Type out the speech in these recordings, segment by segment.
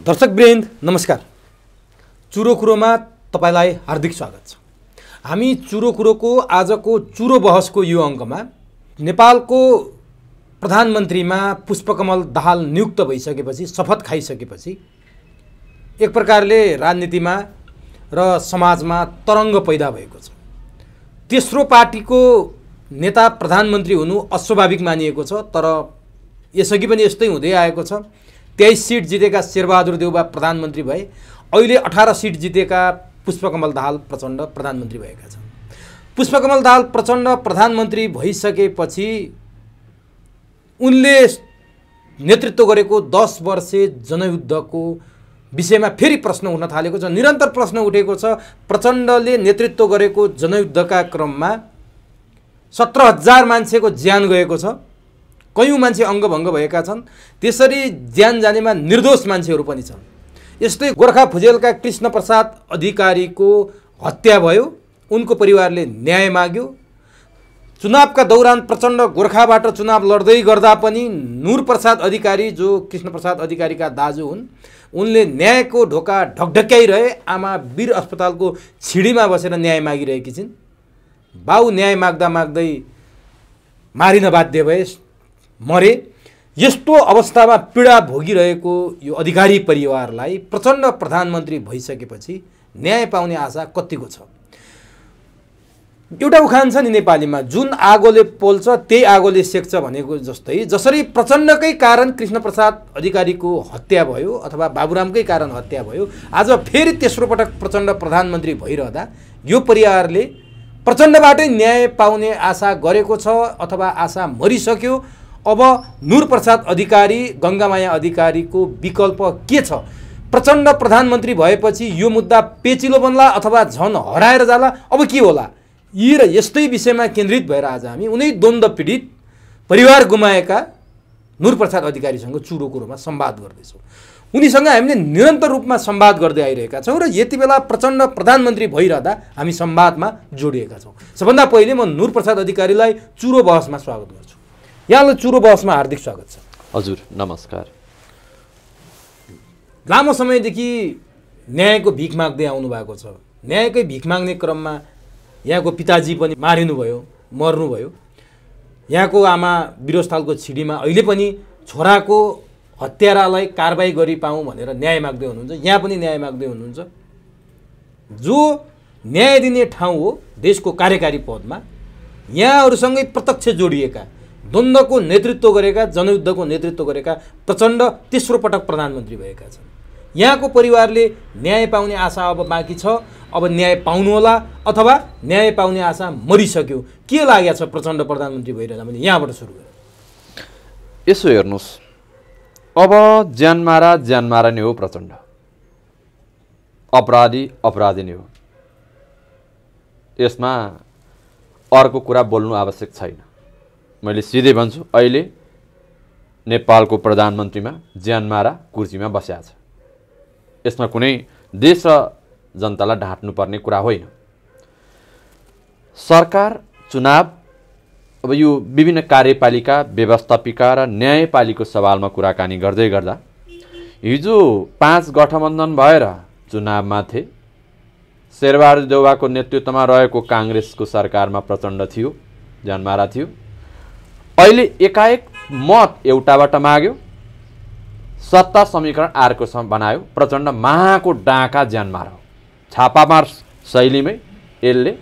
दर्शकवृन्द नमस्कार। चुरो कुरोमा तपाईँलाई हार्दिक स्वागत छ। हामी चुरो कुरोको आजको चुरो बहसको यो अङ्कमा नेपालको प्रधानमन्त्रीमा पुष्पकमल दाहाल नियुक्त भइसकेपछि शपथ खाइसकेपछि एक प्रकारले राजनीतिमा र समाजमा तरङ्ग पैदा भएको छ। तेस्रो पार्टीको नेता प्रधानमन्त्री हुनु अस्वाभाविक मानिएको छ तर यसअघि पनि यस्तै हुँदै आएको छ। तेइस सिट जितेका शेरबहादुर देउबा प्रधानमन्त्री भए अहिले अठार सिट जितेका पुष्पकमल दाहाल प्रचण्ड प्रधानमन्त्री भएका छन्। पुष्पकमल दाहाल प्रचण्ड प्रधानमन्त्री भइसकेपछि उनले नेतृत्व गरेको दस वर्षे जनयुद्धको विषयमा फेरि प्रश्न उठ्न थालेको छ निरन्तर प्रश्न उठेको छ। प्रचण्डले नेतृत्व गरेको जनयुद्धका क्रममा सत्र हजार मान्छेको ज्यान गएको छ। कयौँ मान्छे अङ्गभङ्ग भएका छन् त्यसरी ज्यान जानेमा निर्दोष मान्छेहरू पनि छन्। यस्तै गोर्खा फुजेलका कृष्ण प्रसाद अधिकारीको हत्या भयो उनको परिवारले न्याय माग्यो। चुनावका दौरान प्रचण्ड गोर्खाबाट चुनाव लड्दै गर्दा पनि नुर प्रसाद अधिकारी जो कृष्ण प्रसाद अधिकारीका दाजु हुन् उनले न्यायको ढोका ढकढक्याइरहे आमा वीर अस्पतालको छिडीमा बसेर न्याय मागिरहेकी छिन्। बाउ न्याय माग्दा माग्दै मारिन बाध्य भए। मरे। यस्तो अवस्थामा पीडा भोगिरहेको यो अधिकारी परिवारलाई प्रचण्ड प्रधानमन्त्री भइसकेपछि न्याय पाउने आशा कतिको छ? एउटा उखान छ नि नेपालीमा जुन आगोले पोल्छ त्यही आगोले सेक्छ भनेको जस्तै जसरी प्रचण्डकै कारण कृष्णप्रसाद अधिकारीको हत्या भयो अथवा बाबुरामकै कारण हत्या भयो आज फेरि तेस्रो पटक प्रचण्ड प्रधानमन्त्री भइरहँदा यो परिवारले प्रचण्डबाटै न्याय पाउने आशा गरेको छ अथवा आशा मरिसक्यो अब नुरप्रसाद अधिकारी गङ्गामाया अधिकारीको विकल्प के छ? प्रचण्ड प्रधानमन्त्री भएपछि यो मुद्दा पेचिलो बन्ला अथवा झन हराएर जाला? अब के होला? यी र यस्तै विषयमा केन्द्रित भएर आज हामी उनै द्वन्द्व पीडित परिवार गुमाएका नुरप्रसाद अधिकारीसँग चुरो कुरोमा संवाद गर्दैछौँ। उनीसँग हामीले निरन्तर रूपमा संवाद गर्दै आइरहेका छौँ र यति बेला प्रचण्ड प्रधानमन्त्री भइरहँदा हामी संवादमा जोडिएका छौँ। सबभन्दा पहिले म नुरप्रसाद अधिकारीलाई चुरो बहसमा स्वागत गर्छु। यहाँलाई चुरो बहसमा हार्दिक स्वागत छ हजुर नमस्कार लामो समयदेखि न्यायको भिख माग्दै आउनु भएको छ न्यायकै भिख माग्ने क्रममा यहाँको पिताजी पनि मारिनुभयो मर्नुभयो यहाँको आमा वीरस्थलको छिडीमा अहिले पनि छोराको हत्यारालाई कारवाही गरी पाऊँ भनेर न्याय माग्दै हुनुहुन्छ यहाँ पनि न्याय माग्दै हुनुहुन्छ जो न्याय दिने ठाउँ हो देशको कार्यकारी पदमा यहाँहरूसँगै प्रत्यक्ष जोडिएका द्वन्द्वको नेतृत्व गरेका जनयुद्धको नेतृत्व गरेका प्रचण्ड तेस्रो पटक प्रधानमन्त्री भएका छन्। यहाँको परिवारले न्याय पाउने आशा अब बाँकी छ। अब न्याय पाउनुहोला अथवा न्याय पाउने आशा मरिसक्यो। के लागेको छ प्रचण्ड प्रधानमन्त्री भइरहँदा मैले यहाँबाट सुरु गरेँ। यसो हेर्नुहोस्। अब ज्यान मारा ज्यान मारा नै हो प्रचण्ड। अपराधी अपराधी नै हो। यसमा अर्को कुरा बोल्नु आवश्यक छैन। मैले सिधै भन्छु अहिले नेपालको प्रधानमन्त्रीमा ज्यान मारा कुर्सीमा बस्या छ यसमा कुनै देश र जनतालाई ढाँट्नुपर्ने कुरा होइन। सरकार चुनाव अब यो विभिन्न कार्यपालिका व्यवस्थापिका र न्यायपालिको सवालमा कुराकानी गर्दै गर्दा हिजो पाँच गठबन्धन भएर चुनावमा थिए। शेरबहादुर देउवाको नेतृत्वमा रहेको काङ्ग्रेसको सरकारमा प्रचण्ड थियो जनमारा थियो। अहिले एकाएक मत एउटाबाट माग्यो। सत्ता समीकरण अर्को बनायो। प्रचण्ड महाको डाँका ज्यान मार। छापामार शैलीमै यसले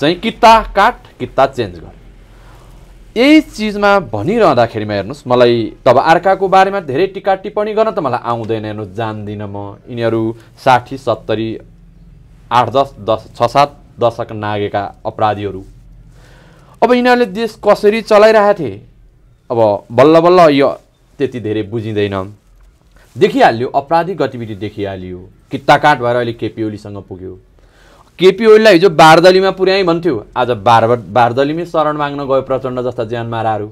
चाहिँ किता काट किता चेन्ज गर्यो। यही चिजमा भनिरहँदाखेरिमा हेर्नुहोस् मलाई तब अर्काको बारेमा धेरै टिका टिप्पणी गर्न त मलाई आउँदैन। हेर्नुहोस् जान्दिनँ म। यिनीहरू साठी सत्तरी आठ दस दस छ सात दशक नागेका अपराधीहरू। अब यिनीहरूले देश कसरी चलाइरहेका थिए? अब बल्ल बल्ल यो त्यति धेरै बुझिँदैन। देखिहाल्यो अपराधी गतिविधि देखिहाल्यो। कित्ताकाट भएर अहिले केपी ओलीसँग पुग्यो। केपी ओलीलाई हिजो बारदलीमा पुर्याएँ भन्थ्यो। आज बार बारदलीमै शरण माग्न गयो प्रचण्ड जस्ता ज्यानमाराहरू।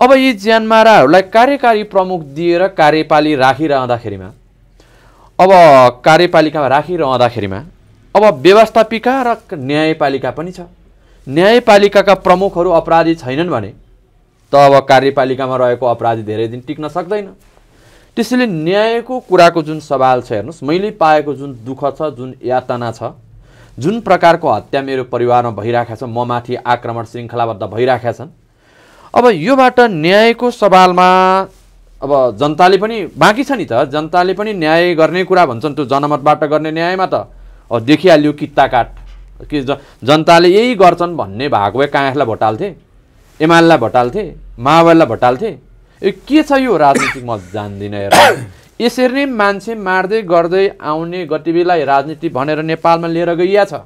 अब यी ज्यानमाराहरूलाई कार्यकारी प्रमुख दिएर कार्यपाली राखिरहँदाखेरिमा अब कार्यपालिकामा राखिरहँदाखेरिमा अब व्यवस्थापिका र न्यायपालिका पनि छ। न्यायपालिकाका प्रमुखहरू अपराधी छैनन् भने त अब कार्यपालिकामा रहेको अपराधी धेरै दिन टिक्न सक्दैन। त्यसैले न्यायको कुराको जुन सवाल छ हेर्नुहोस् मैले पाएको जुन दुःख छ जुन यातना छ जुन प्रकारको हत्या मेरो परिवारमा भइरहेका छ म माथि आक्रमण श्रृङ्खलाबद्ध भइरहेका छन् अब योबाट न्यायको सवालमा अब जनताले पनि बाँकी छ नि त जनताले पनि न्याय गर्ने कुरा भन्छन् त्यो जनमतबाट गर्ने न्यायमा त अब देखिहाल्यो कित्ता काट कि ज जनताले यही गर्छन् भन्ने भएको भए काँग्रेसलाई भोट हाल्थे एमालेलाई भोट हाल्थे माओवादीलाई भोट हाल्थे ए के छ यो राजनीतिक म जान्दिनँ हेर यसरी नै मान्छे मार्दै गर्दै आउने गतिविधिलाई राजनीति भनेर नेपालमा लिएर गइया छ।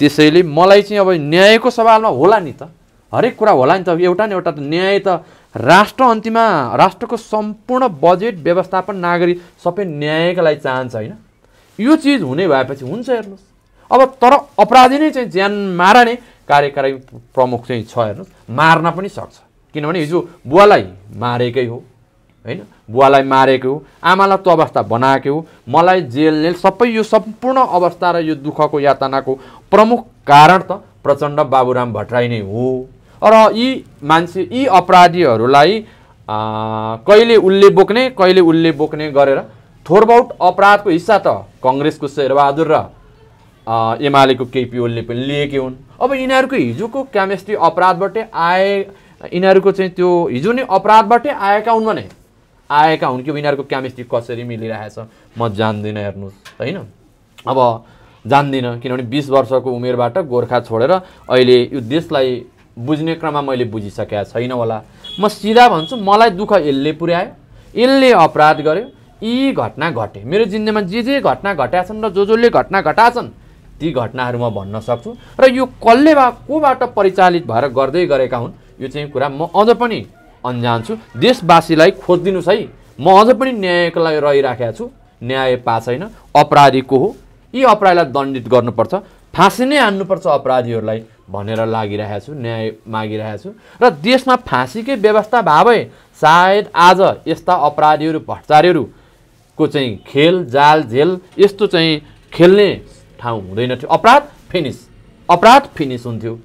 त्यसैले मलाई चाहिँ अब न्यायको सवालमा होला नि त। हरेक कुरा होला नि त। एउटा न एउटा त न्याय त राष्ट्र अन्तिममा राष्ट्रको सम्पूर्ण बजेट व्यवस्थापन नागरिक सबै न्यायका लागि चाहन्छ होइन। यो चिज हुने भएपछि हुन्छ हेर्नुहोस्। अब तर अपराधी नै चाहिँ ज्यान मारने कार्यकारी प्रमुख चाहिँ छ हेर्नुहोस्। मार्न पनि सक्छ। किनभने हिजो बुवालाई मारेकै हो होइन? बुवालाई मारेको हो आमालाई त्यो अवस्था बनाएको हो। मलाई जेल सबै यो सम्पूर्ण अवस्था र यो दुःखको यातनाको प्रमुख कारण त प्रचण्ड बाबुराम भट्टराई नै हो। र यी मान्छे यी अपराधीहरूलाई कहिले उसले बोक्ने कहिले उसले बोक्ने गरेर थोरबाउट अपराधको हिस्सा त कङ्ग्रेसको शेरबहादुर र एमालेको केपी ओलीले पनि लिएकै हुन्। अब यिनीहरूको हिजोको केमेस्ट्री अपराधबाटै आए यिनीहरूको चाहिँ त्यो हिजो नै अपराधबाटै आएका हुन् भने आएका हुन् कि यिनीहरूको केमिस्ट्री कसरी मिलिरहेछ म जान्दिनँ हेर्नुहोस् होइन? अब जान्दिनँ किनभने बिस वर्षको उमेरबाट गोर्खा छोडेर अहिले यो देशलाई बुझ्ने क्रममा मैले बुझिसकेका छैन होला। म सिधा भन्छु मलाई दुःख यसले पुर्यायो यसले अपराध गर्यो यी घटना घटे। मेरो जिन्दगीमा जे जे घटना घटेका छन् र जो जसले घटना घटाएका छन् ती घटनाहरू म भन्न सक्छु। र यो कसले बा कोबाट परिचालित भएर गर्दै गरेका हुन् यो चाहिँ कुरा म अझ पनि अन्जान छु देशवासीलाई खोजिदिनुहोस् है म अझ पनि न्यायको लागि रहिराखेको छु। न्याय पा छैन अपराधी को हो? यी अपराधीलाई दण्डित गर्नुपर्छ फाँसी नै हान्नुपर्छ अपराधीहरूलाई भनेर लागिरहेको छु न्याय मागिरहेको छु। र देशमा फाँसीकै व्यवस्था भए सायद आज यस्ता अपराधीहरू भ्रष्टाचारीहरूको चाहिँ खेल जाल झेल यस्तो चाहिँ खेल्ने ठाउँ हुँदैन थियो। अपराध फिनिस अपराध फिनिस हुन्थ्यो।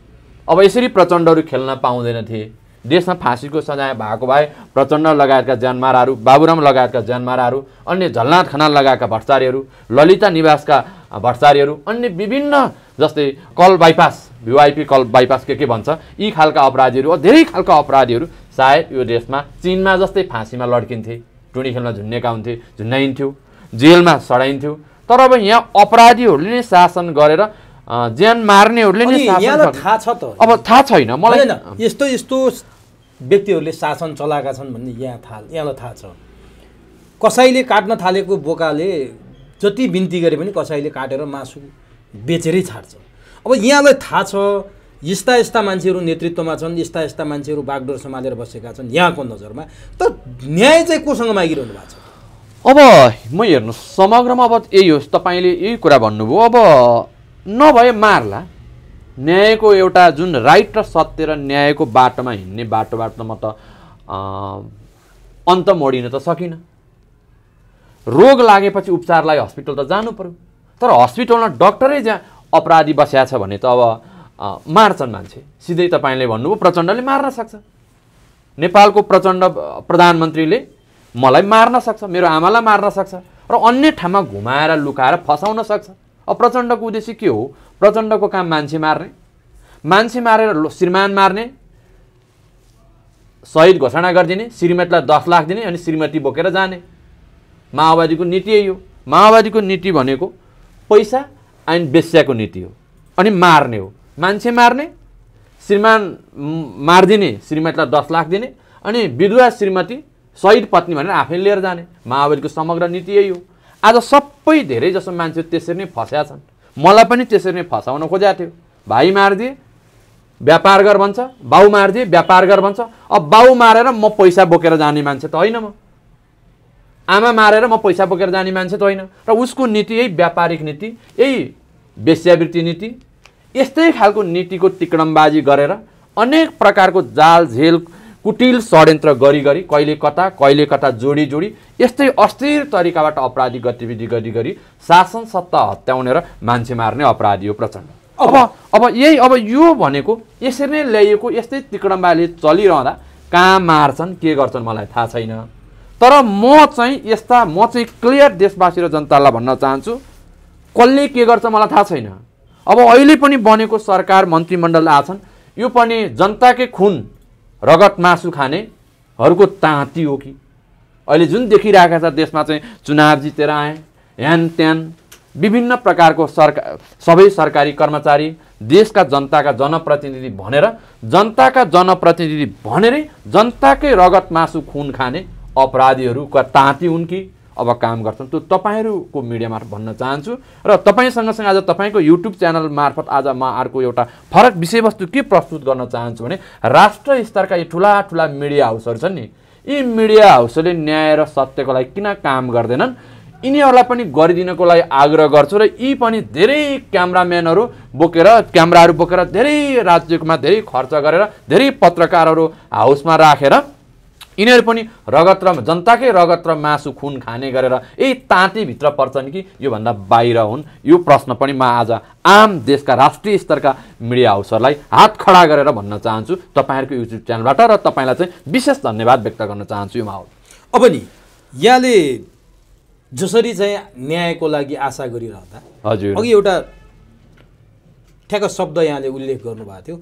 अब यसरी प्रचण्डहरू खेल्न पाउँदैन थिए। देशमा फाँसीको सजाय भएको भए प्रचण्ड लगायतका ज्यानमाराहरू बाबुराम लगायतका ज्यानमाराहरू अन्य झलनाथ खनाल लगाएका भट्टाचारीहरू ललिता निवासका भट्टाचारीहरू अन्य विभिन्न जस्तै कल बाइपास भिवाइपी कल बाइपास के के भन्छ यी खालका अपराधीहरू धेरै खालका अपराधीहरू सायद यो देशमा चिनमा जस्तै फाँसीमा लड्किन्थे टुँडी खेलमा झुन्नेका हुन्थे झुन्नाइन्थ्यो जेलमा सडाइन्थ्यो तर अब यहाँ अपराधीहरूले नै शासन गरेर ज्यान मार्नेहरूले नै यहाँलाई थाहा छ त। अब थाहा छैन मलाई यस्तो यस्तो व्यक्तिहरूले शासन चलाएका छन् भन्ने यहाँ थाहा यहाँलाई थाहा छ। कसैले काट्न थालेको बोकाले जति बिन्ती गरे पनि कसैले काटेर मासु बेचेरै छाड्छ। अब यहाँलाई थाहा छ यस्ता यस्ता मान्छेहरू नेतृत्वमा छन् यस्ता यस्ता मान्छेहरू बागडोर सम्हालेर बसेका छन् यहाँको नजरमा। त न्याय चाहिँ कोसँग मागिरहनु भएको छ? अब म हेर्नु समग्रमा अब यही होस् तपाईँले यही कुरा भन्नुभयो। अब नभए मार्ला। न्यायको एउटा जुन राइट र सत्य र न्यायको बाटोमा हिँड्ने बाटोबाट त म त अन्त मोडिन त सकिनँ। रोग लागेपछि उपचारलाई हस्पिटल त जानु पऱ्यो तर हस्पिटलमा डक्टरै जहाँ अपराधी बस्या छ भने त अब मार्छन् मान्छे। सिधै तपाईँले भन्नुभयो प्रचण्डले मार्न सक्छ। नेपालको प्रचण्ड प्रधानमन्त्रीले मलाई मार्न सक्छ मेरो आमालाई मार्न सक्छ र अन्य ठाउँमा घुमाएर लुकाएर फसाउन सक्छ। अब प्रचण्डको उद्देश्य के हो? प्रचण्डको काम मान्छे मार्ने। मान्छे मारेर श्रीमान मार्ने सहिद घोषणा गरिदिने श्रीमतीलाई दस लाख दिने अनि श्रीमती बोकेर जाने। माओवादीको नीति यही हो। माओवादीको नीति भनेको पैसा अनि बेस्याको नीति हो अनि मार्ने हो। मान्छे मार्ने श्रीमान मारिदिने श्रीमतीलाई दस लाख दिने अनि विधवा श्रीमती सहिद पत्नी भनेर आफै लिएर जाने। माओवादीको समग्र नीति यही हो। आज सबै धेरै जसो मान्छे त्यसरी नै फस्या छन्। मलाई पनि त्यसरी नै फसाउन खोजेको थियो। भाइ मारिदिए व्यापार गर भन्छ। बाउ मारिदिए व्यापार गर भन्छ। अब बाउ मारेर म पैसा बोकेर जाने मान्छे त होइन म। आमा मारेर म पैसा बोकेर जाने मान्छे त होइन। र उसको नीति यही व्यापारिक नीति यही वेश्यावृत्ति नीति यस्तै खालको नीतिको तिक्रमबाजी गरेर अनेक प्रकारको जाल झेल कुटिल षड्यन्त्र गरी गरी कहिले कता कहिले कता जोडी जोडी यस्तै अस्थिर तरिकाबाट अपराधी गतिविधि गरी गरी शासन सत्ता हत्याउने र मान्छे मार्ने अपराधी हो प्रचण्ड। अब अब यही अब यो भनेको यसरी नै ल्याइएको यस्तै तिक्रम्बाले चलिरहँदा कहाँ मार्छन् के गर्छन् मलाई थाहा छैन। तर म चाहिँ यस्ता म चाहिँ क्लियर देशवासी र जनतालाई भन्न चाहन्छु कसले के गर्छ मलाई थाहा छैन। अब अहिले पनि बनेको सरकार मन्त्रीमण्डल आछन् यो पनि जनताकै खुन। रगत मासु खानेहरूको ताँती हो कि? अहिले जुन देखिरहेका छ देशमा चाहिँ चुनाव जितेर आए ह्यान त्यान विभिन्न प्रकारको सरकार सबै सरकारी कर्मचारी देशका जनताका जनप्रतिनिधि भनेर जनताका जनप्रतिनिधि भनेरै जनताकै रगत मासु खुन खाने अपराधीहरूका ताँती हुन् कि? अब काम गर्छन्। त्यो तपाईँहरूको मिडिया मार्फत भन्न चाहन्छु र तपाईँसँग सँगै आज तपाईँको युट्युब च्यानल मार्फत आज म अर्को एउटा फरक विषयवस्तु के प्रस्तुत गर्न चाहन्छु भने राष्ट्र स्तरका यी ठुला ठुला मिडिया हाउसहरू छन् नि। यी मिडिया हाउसले न्याय र सत्यको लागि किन काम गर्दैनन्? यिनीहरूलाई पनि गरिदिनको लागि आग्रह गर्छु र यी पनि धेरै क्यामराम्यानहरू बोकेर क्यामराहरू बोकेर धेरै राज्यकोमा धेरै खर्च गरेर धेरै पत्रकारहरू हाउसमा राखेर यिनीहरू पनि रगत र जनताकै रगत र मासु खुन खाने गरेर यही ताँतीभित्र पर्छन् कि योभन्दा बाहिर हुन्। यो प्रश्न पनि म आज आम देशका राष्ट्रिय स्तरका मिडिया हाउसहरूलाई हात खडा गरेर भन्न चाहन्छु। तपाईँहरूको युट्युब च्यानलबाट र तपाईँलाई चाहिँ विशेष धन्यवाद व्यक्त गर्न चाहन्छु यो माहौल। अब नि यहाँले जसरी चाहिँ न्यायको लागि आशा गरिरहँदा हजुर। अघि एउटा ठ्याक्क शब्द यहाँले उल्लेख गर्नुभएको थियो।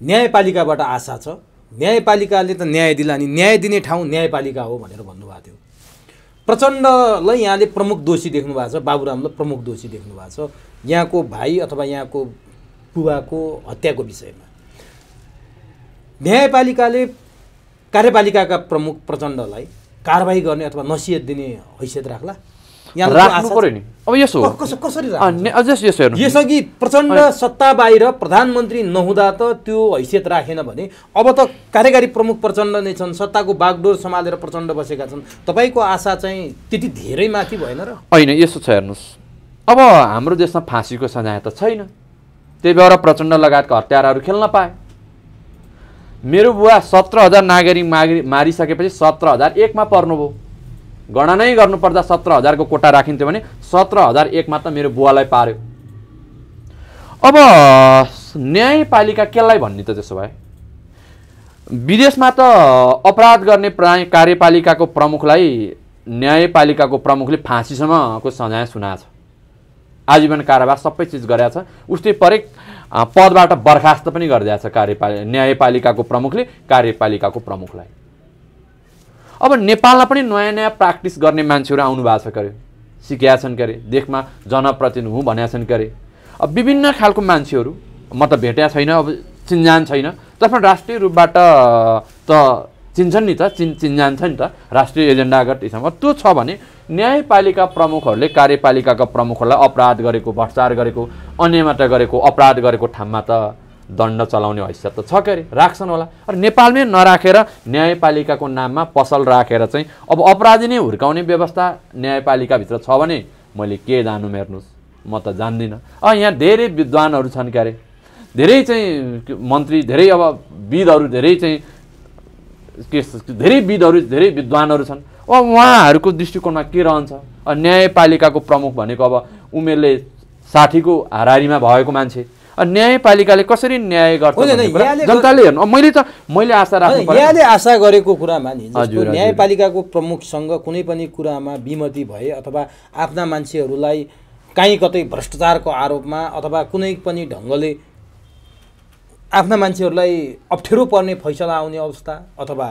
न्यायपालिकाबाट आशा छ न्यायपालिकाले त न्याय दिला नि न्याय दिने ठाउँ न्यायपालिका हो भनेर भन्नुभएको थियो। प्रचण्डलाई यहाँले प्रमुख दोषी देख्नु भएको छ बाबुरामलाई प्रमुख दोषी देख्नु भएको छ यहाँको भाइ अथवा यहाँको बुबाको हत्याको विषयमा। न्यायपालिकाले कार्यपालिकाका प्रमुख प्रचण्डलाई कारवाही गर्ने अथवा नसिहत दिने हैसियत राख्ला। राख्नु पर्यो नि। अब यसो कसरी यसो हेर्नु। यसअघि प्रचण्ड सत्ता बाहिर प्रधानमन्त्री नहुँदा त त्यो हैसियत राखेन भने अब त कार्यकारी प्रमुख प्रचण्ड नै छन् सत्ताको बागडोर सम्हालेर प्रचण्ड बसेका छन्। तपाईँको आशा चाहिँ त्यति धेरै माथि भएन र? होइन यसो छ हेर्नुहोस्। अब हाम्रो देशमा फाँसीको सजाय त छैन। त्यही भएर प्रचण्ड लगायतका हत्याराहरू खेल्न पाए। मेरो बुवा सत्र हजार नागरिक मारिसकेपछि सत्र हजार एकमा पर्नुभयो। गणनै गर्नुपर्दा सत्र हजारको कोटा राखिन्थ्यो भने सत्र हजार एकमा त मेरो बुवालाई पार्यो अब न्यायपालिका केलाई भन्ने त त्यसो भए? विदेशमा त अपराध गर्ने प्राय कार्यपालिकाको प्रमुखलाई न्यायपालिकाको प्रमुखले फाँसीसम्मको सजाय सुनाएको छ। आजीवन कारावास सबै चिज छ। उस्तै परे अँ, पदबाट बर्खास्त पनि गरिदिएको छ कार्यपालि न्यायपालिकाको प्रमुखले कार्यपालिकाको प्रमुखलाई। अब नेपालमा पनि नयाँ नयाँ प्र्याक्टिस गर्ने मान्छेहरू आउनु भएको छ अरे सिकेका छन् अरे देशमा जनप्रतिनिधि हुँ भनेका छन् अरे अब विभिन्न खालको मान्छेहरू म त भेटेको छैन अब चिन्जान छैन। त्यसमा राष्ट्रिय रूपबाट त चिन्छन् नि त चिन चिन्जान छ नि त राष्ट्रिय एजेन्डागत हिसाबमा त्यो छ भने न्यायपालिका प्रमुखहरूले कार्यपालिकाका प्रमुखहरूलाई अपराध गरेको भ्रष्टाचार गरेको अनियमितता गरेको अपराध गरेको ठाउँमा त दण्ड चलाउने हैसियत त छ के अरे राख्छन् होला। र नेपालमै नराखेर न्यायपालिकाको नाममा पसल राखेर चाहिँ अब अपराधी नै हुर्काउने व्यवस्था न्यायपालिकाभित्र छ भने मैले के जानु हेर्नुहोस् म त जान्दिनँ। यहाँ धेरै विद्वानहरू छन् क्यारे। धेरै चाहिँ मन्त्री धेरै अब विदहरू धेरै चाहिँ के धेरै विदहरू धेरै विद्वानहरू छन्। अब उहाँहरूको दृष्टिकोणमा के रहन्छ? न्यायपालिकाको प्रमुख भनेको अब उमेरले साठीको हाराहारीमा भएको मान्छे। न्यायपालिकाले कसरी न्याय गर्छ जनताले हेर्नु। मैले त मैले आशा राख्नु यहाँले आशा गरेको कुरामा नि। न्यायपालिकाको प्रमुखसँग कुनै पनि कुरामा विमति भए अथवा आफ्ना मान्छेहरूलाई काहीँ कतै भ्रष्टाचारको आरोपमा अथवा कुनै पनि ढङ्गले आफ्ना मान्छेहरूलाई अप्ठ्यारो पर्ने फैसला आउने अवस्था अथवा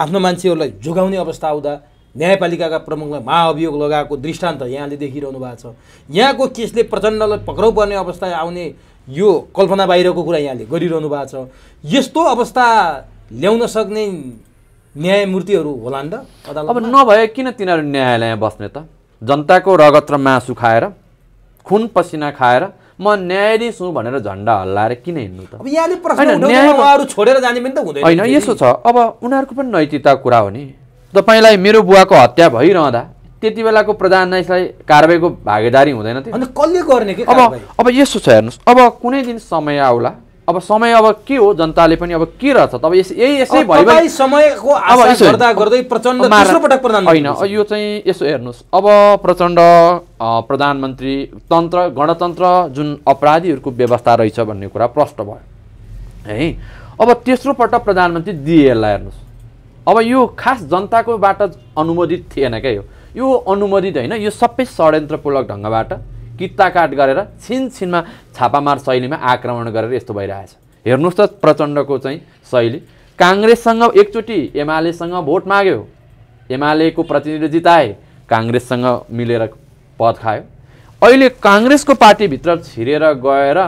आफ्नो मान्छेहरूलाई जोगाउने अवस्था आउँदा न्यायपालिकाका प्रमुखलाई महाअभियोग लगाएको दृष्टान्त यहाँले देखिरहनु भएको छ। यहाँको केसले प्रचण्डलाई पक्राउ पर्ने अवस्था आउने यो कल्पना बाहिरको कुरा यहाँले गरिरहनु भएको छ। यस्तो अवस्था ल्याउन सक्ने न्यायमूर्तिहरू होलान् र अब नभए किन तिनीहरू न्यायालयमा बस्ने त? जनताको रगत र मासु खाएर खुन पसिना खाएर म न्यायाधीश हुँ भनेर झन्डा हल्लाएर किन हिँड्नु त? अब यहाँले प्रश्न छोडेर जाने पनि त हुँदैन होइन। यसो छ। अब उनीहरूको पनि नैतिकताको कुरा हो नि। तपाईँलाई मेरो बुवाको हत्या भइरहँदा त्यति बेलाको प्रधानलाई कारवाहीको भागीदारी हुँदैन थियो अन्त कसले गर्ने के अब? अब यसो छ हेर्नुहोस् अब कुनै दिन समय आउला अब समय अब के हो जनताले पनि अब के रहेछ त अब यस यही यसै भयो समयको अब। गर्दा गर्दै प्रचण्ड पटक प्रधानमन्त्री होइन। यो चाहिँ यसो हेर्नुहोस् अब प्रचण्ड प्रधानमन्त्री तन्त्र गणतन्त्र जुन अपराधीहरूको व्यवस्था रहेछ भन्ने कुरा प्रष्ट भयो है अब तेस्रो पटक प्रधानमन्त्री दिए यसलाई हेर्नुहोस् अब यो खास जनताकोबाट अनुमोदित थिएन क्या यो यो अनुमोदित होइन यो सबै षड्यन्त्रपूर्वक ढङ्गबाट कित्ताकाट गरेर छिन छिनमा छापामार शैलीमा आक्रमण गरेर यस्तो भइरहेछ। हेर्नुहोस् त प्रचण्डको चाहिँ शैली। काङ्ग्रेससँग एकचोटि एमालेसँग भोट माग्यो। एमालेको प्रतिनिधि जिताए। काङ्ग्रेससँग मिलेर पद खायो। अहिले काङ्ग्रेसको पार्टीभित्र छिरेर गएर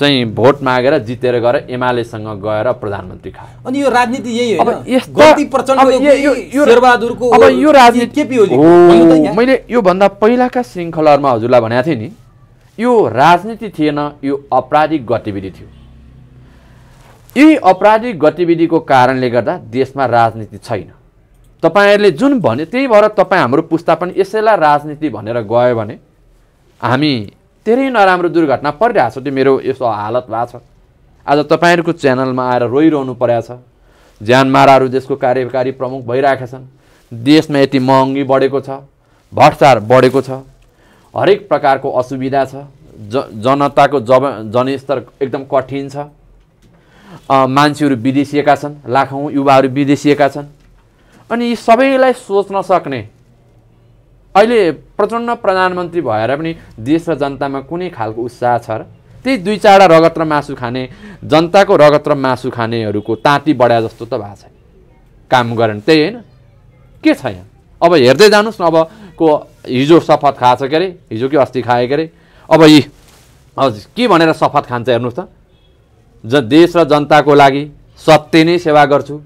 चाहिँ भोट मागेर जितेर गएर एमालेसँग गएर प्रधानमन्त्री खायो। अनि यो राजनीति यही अब यो- यो- यो- यो राजनीति। मैले योभन्दा पहिलाका श्रृङ्खलाहरूमा हजुरलाई भनेको थिएँ नि यो राजनीति थिएन यो आपराधिक गतिविधि थियो। यही आपराधिक गतिविधिको कारणले गर्दा देशमा राजनीति छैन। तपाईँहरूले जुन भन्यो त्यही भएर तपाईँ हाम्रो पुस्ता पनि यसैलाई राजनीति भनेर गयो भने हामी धेरै नराम्रो दुर्घटना परिरहेको छ त्यो मेरो यस्तो हालत भएको छ। आज तपाईँहरूको च्यानलमा आएर रोइरहनु परेको छ। ज्यानमाराहरू देशको कार्यकारी प्रमुख भइरहेका छन्। देशमा यति महँगी बढेको छ। भ्रष्टाचार बढेको छ। हरेक प्रकारको असुविधा छ। ज जनताको जब जनस्तर एकदम कठिन छ। मान्छेहरू विदेशिएका छन्। लाखौँ युवाहरू विदेशिएका छन्। अनि यी सबैलाई सोच्न सक्ने अहिले प्रचण्ड प्रधानमन्त्री भएर पनि देश र जनतामा कुनै खालको उत्साह छ र त्यही दुई चारवटा रगत र मासु खाने जनताको रगत र मासु खानेहरूको ताँती बढाए जस्तो त भएको छैन। काम गरेन। त्यही होइन। के छ यहाँ अब हेर्दै जानुहोस् न अबको हिजो शपथ छ के अरे? हिजो कि अस्ति खायो के अरे? अब यी हजुर के भनेर शपथ खान्छ हेर्नुहोस् त। ज देश र जनताको लागि सत्य नै सेवा गर्छु।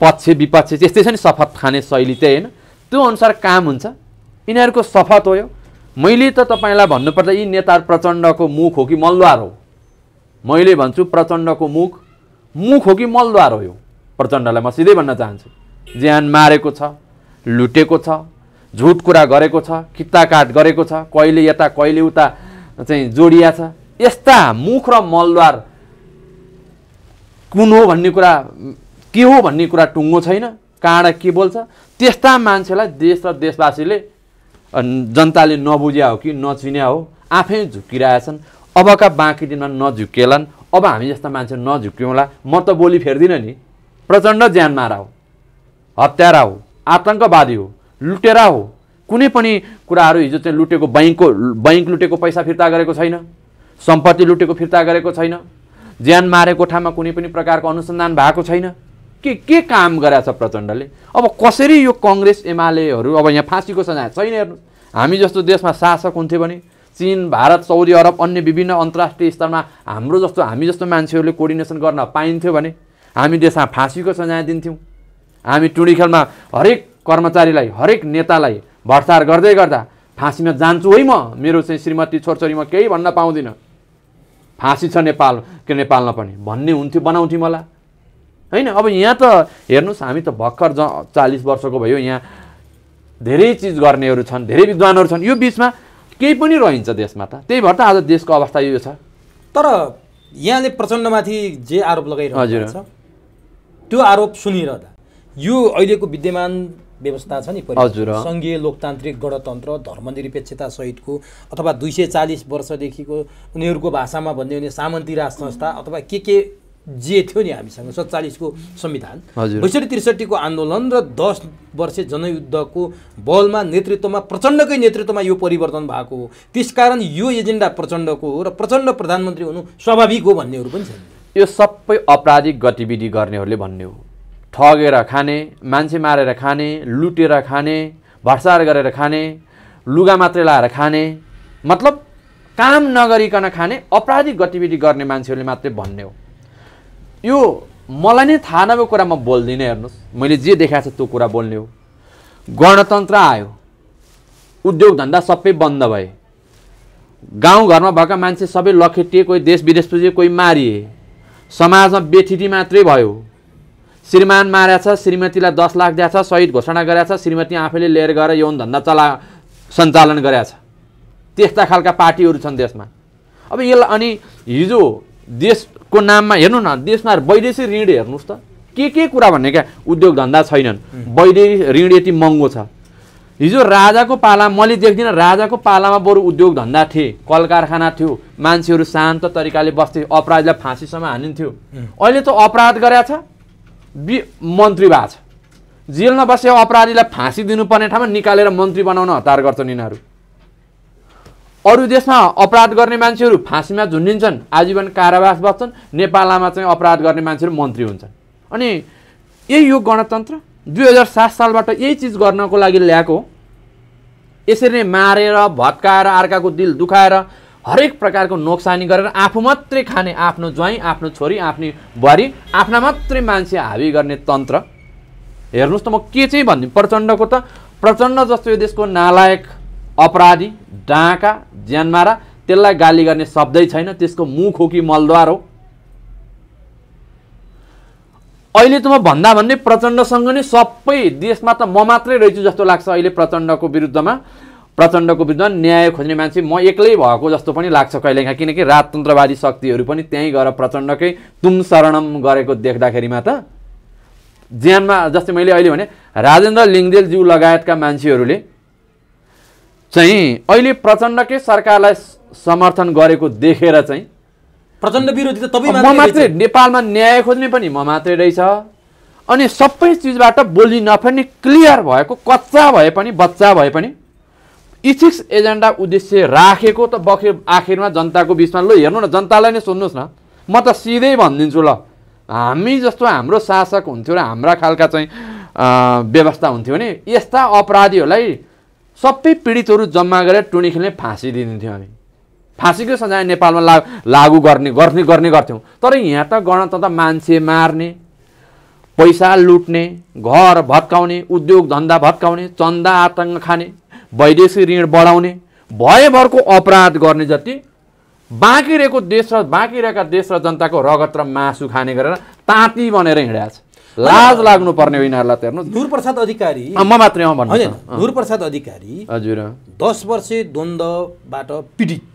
पक्ष विपक्ष त्यस्तै छ नि शपथ खाने शैली। त्यही होइन। त्यो अनुसार काम हुन्छ। यिनीहरूको शपथ हो मैले त तपाईँलाई भन्नुपर्दा यी नेता प्रचण्डको मुख हो कि मलद्वार हो? मैले भन्छु प्रचण्डको मुख मुख हो कि मलद्वार हो यो? प्रचण्डलाई म सिधै भन्न चाहन्छु। ज्यान मारेको छ लुटेको छ झुट कुरा गरेको छ कित्ताकाट गरेको छ कहिले यता कहिले उता चाहिँ जोडिया छ। यस्ता मुख र मलद्वार कुन हो भन्ने कुरा के हो भन्ने कुरा टुङ्गो छैन। कहाँबाट के बोल्छ? त्यस्ता मान्छेलाई देश र देशवासीले जनताले नबुझ्या हो कि नचिन्या हो आफै झुकिरहेछन् अबका बाँकी दिनमा नझुकेलान् अब हामी जस्ता मान्छे नझुक्यौँला म त बोली फेर्दिनँ नि। प्रचण्ड ज्यान मारा हो। हत्यारा हो। आतङ्कवादी हो। लुटेरा हो। कुनै पनि कुराहरू हिजो चाहिँ लुटेको बैङ्कको बैङ्क लुटेको पैसा फिर्ता गरेको छैन। सम्पत्ति लुटेको फिर्ता गरेको छैन। ज्यान मारेको ठाउँमा कुनै पनि प्रकारको अनुसन्धान भएको छैन। के के काम गरेछ प्रचण्डले? अब कसरी यो कङ्ग्रेस एमालेहरू अब यहाँ फाँसीको सजाय छैन हेर्नुहोस् हामी जस्तो देशमा शासक हुन्थ्यो भने चिन भारत सौदी अरब अन्य विभिन्न अन्तर्राष्ट्रिय स्तरमा हाम्रो जस्तो हामी जस्तो मान्छेहरूले कोर्डिनेसन गर्न पाइन्थ्यो भने हामी देशमा फाँसीको सजाय दिन्थ्यौँ। हामी टुँडी खेलमा हरेक कर्मचारीलाई हरेक नेतालाई भ्रष्टाचार गर्दै गर्दा फाँसीमा जान्छु है म मेरो चाहिँ श्रीमती छोरछोरी केही भन्न पाउँदिनँ। फाँसी छ नेपाल के नेपालमा पनि। भन्ने हुन्थ्यो बनाउँथ्यौँ होला। होइन अब यहाँ त हेर्नुहोस् हामी त भर्खर ज चालिस वर्षको भयो यहाँ धेरै चिज गर्नेहरू छन् धेरै विद्वानहरू छन् यो बिचमा केही पनि रहन्छ देशमा त त्यही भएर त आज देशको अवस्था यो छ तर यहाँले प्रचण्डमाथि जे आरोप लगाइरहेको। छ त्यो आरोप सुनिरहँदा यो अहिलेको विद्यमान व्यवस्था छ नि हजुर। सङ्घीय लोकतान्त्रिक गणतन्त्र धर्मनिरपेक्षता सहितको अथवा दुई सय चालिस वर्षदेखिको उनीहरूको भाषामा भन्यो भने सामन्ती राज संस्था अथवा के के जे थियो नि हामीसँग सत्तालिसको संविधान। बैसठी त्रिसठीको आन्दोलन र दस वर्षे जनयुद्धको बलमा नेतृत्वमा प्रचण्डकै नेतृत्वमा यो परिवर्तन भएको हो। त्यसकारण यो एजेन्डा प्रचण्डको हो र प्रचण्ड प्रधानमन्त्री हुनु स्वाभाविक हो भन्नेहरू पनि छन्। यो सबै अपराधिक गतिविधि गर्नेहरूले भन्ने हो। ठगेर खाने मान्छे मारेर खाने लुटेर खाने भ्रष्टाचार गरेर खाने लुगा मात्रै लाएर खाने मतलब काम नगरिकन खाने अपराधिक गतिविधि गर्ने मान्छेहरूले मात्रै भन्ने हो। यो मलाई नै थाहा नभएको कुरा म बोल्दिनँ हेर्नुहोस्। मैले जे देखाएको छ त्यो कुरा बोल्ने हो। गणतन्त्र आयो। उद्योग धन्दा सबै बन्द भए। गाउँघरमा भएका मान्छे सबै लखेटिए कोही देश विदेश पुगे कोही मारिए। समाजमा बेथिटी मात्रै भयो। श्रीमान मारेछ श्रीमतीलाई दस लाख दिएको छ सहिद घोषणा गरेको छ श्रीमती आफैले लिएर गएर यौन धन्दा चला सञ्चालन गरेछ त्यस्ता खालका पार्टीहरू छन् देशमा। अब यसलाई अनि हिजो देशको नाममा हेर्नु न देशमा वैदेशिक ऋण हेर्नुहोस् त। के के कुरा भन्ने क्या? उद्योग धन्दा छैनन्। वैदेशिक ऋण यति महँगो छ। हिजो राजाको पाला मैले देख्दिनँ राजाको पालामा बरु उद्योग धन्दा थिए। कल कारखाना थियो। मान्छेहरू शान्त तरिकाले बस्थे। अपराधलाई फाँसीसम्म हानिन्थ्यो। अहिले त अपराध गरेछ बि मन्त्री भएको छ। जेलमा बसेको अपराधीलाई फाँसी दिनुपर्ने ठाउँमा निकालेर मन्त्री बनाउन हतार गर्छन् यिनीहरू। अरू देशमा अपराध गर्ने मान्छेहरू फाँसीमा झुन्डिन्छन् आजीवन कारावास बस्छन् नेपालमा चाहिँ अपराध गर्ने मान्छेहरू मन्त्री हुन्छन्। अनि यही यो गणतन्त्र। दुई हजार सात सालबाट यही चिज गर्नको लागि ल्याएको यसरी नै मारेर भत्काएर अर्काको दिल दुखाएर हरेक प्रकारको नोक्सानी गरेर आफू मात्रै खाने आफ्नो ज्वाइँ आफ्नो छोरी आफ्नो बुहारी आफ्ना मात्रै मान्छे हावी गर्ने तन्त्र। हेर्नुहोस् त म के चाहिँ भनिदिउँ प्रचण्डको त प्रचण्ड जस्तो यो देशको नालायक अपराधी डाँका ज्यानमारा त्यसलाई गाली गर्ने शब्दै छैन त्यसको मुख हो कि मलद्वार हो? अहिले त म भन्दा भन्ने प्रचण्डसँग नै सबै देशमा त म मात्रै रहेछु जस्तो लाग्छ अहिले प्रचण्डको विरुद्धमा। प्रचण्डको विरुद्धमा न्याय खोज्ने मान्छे म एक्लै भएको जस्तो पनि लाग्छ कहिलेकाहीँ किनकि राजतन्त्रवादी शक्तिहरू पनि त्यहीँ गएर प्रचण्डकै तुम शरणम गरेको देख्दाखेरिमा त ज्यानमा जस्तै मैले अहिले भने राजेन्द्र लिङ्गदेलज्यू लगायतका मान्छेहरूले चाहिँ अहिले प्रचण्डकै सरकारलाई समर्थन गरेको देखेर चाहिँ प्रचण्ड विरोधी त तपाईँ म मात्रै। नेपालमा न्याय खोज्ने पनि म मात्रै रहेछ। अनि सबै चिजबाट बोली नफर्ने क्लियर भएको कच्चा भए पनि बच्चा भए पनि इथिक्स एजेन्डा उद्देश्य राखेको त बखे आखिरमा जनताको बिचमा ल हेर्नु न जनतालाई नै सोध्नुहोस् न। म त सिधै भनिदिन्छु ल। हामी जस्तो हाम्रो शासक हुन्थ्यो र हाम्रा खालका चाहिँ व्यवस्था हुन्थ्यो भने यस्ता अपराधीहरूलाई सबै पीडितहरू जम्मा गरेर टुनी खेल्ने फाँसी दिइदिन्थ्यौँ हामी। फाँसीको सजाय नेपालमा ला लागू गर्ने गर्ने गर्ने गर्थ्यौँ। तर यहाँ त गणतन्त्र मान्छे मार्ने पैसा लुट्ने घर भत्काउने उद्योग धन्दा भत्काउने चन्दा आतङ्क खाने वैदेशिक ऋण बढाउने भयभरको अपराध गर्ने जति बाँकी रहेको देश र बाँकी रहेका देश र जनताको रगत र मासु खाने गरेर ताँती बनेर हिँडेको छ लाज लाग्नु पर्ने हो यिनीहरूलाई त हेर्नु नूरप्रसाद अधिकारी। म मात्रै अँ। भन्नु नूरप्रसाद अधिकारी हजुर। दस वर्षे द्वन्द्वबाट पीडित।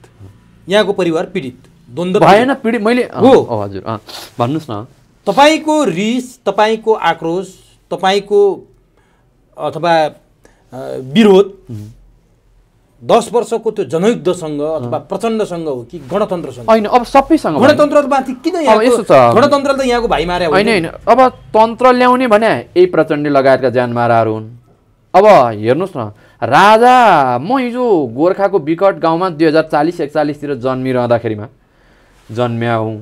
यहाँको परिवार पीडित। द्वन्द्व भएन पिँढी मैले हो। हजुर भन्नुहोस् न। तपाईँको रिस तपाईँको आक्रोश तपाईँको अथवा विरोध दस वर्षको त्यो जनयुद्धसँग अथवा प्रचण्डसँग हो कि गणतन्त्रसँग? होइन अब सबैसँग गणतन्त्रमाथि किन यस्तो छ। गणतन्त्र त यहाँको भाइ मारे होइन होइन। अब तन्त्र ल्याउने भने यही प्रचण्डी लगायतका ज्यानमाराहरू हुन्। अब हेर्नुहोस् न राजा म हिजो गोर्खाको विकट गाउँमा दुई हजार चालिस एकचालिसतिर जन्मिरहँदाखेरिमा जन्म्या हुँ।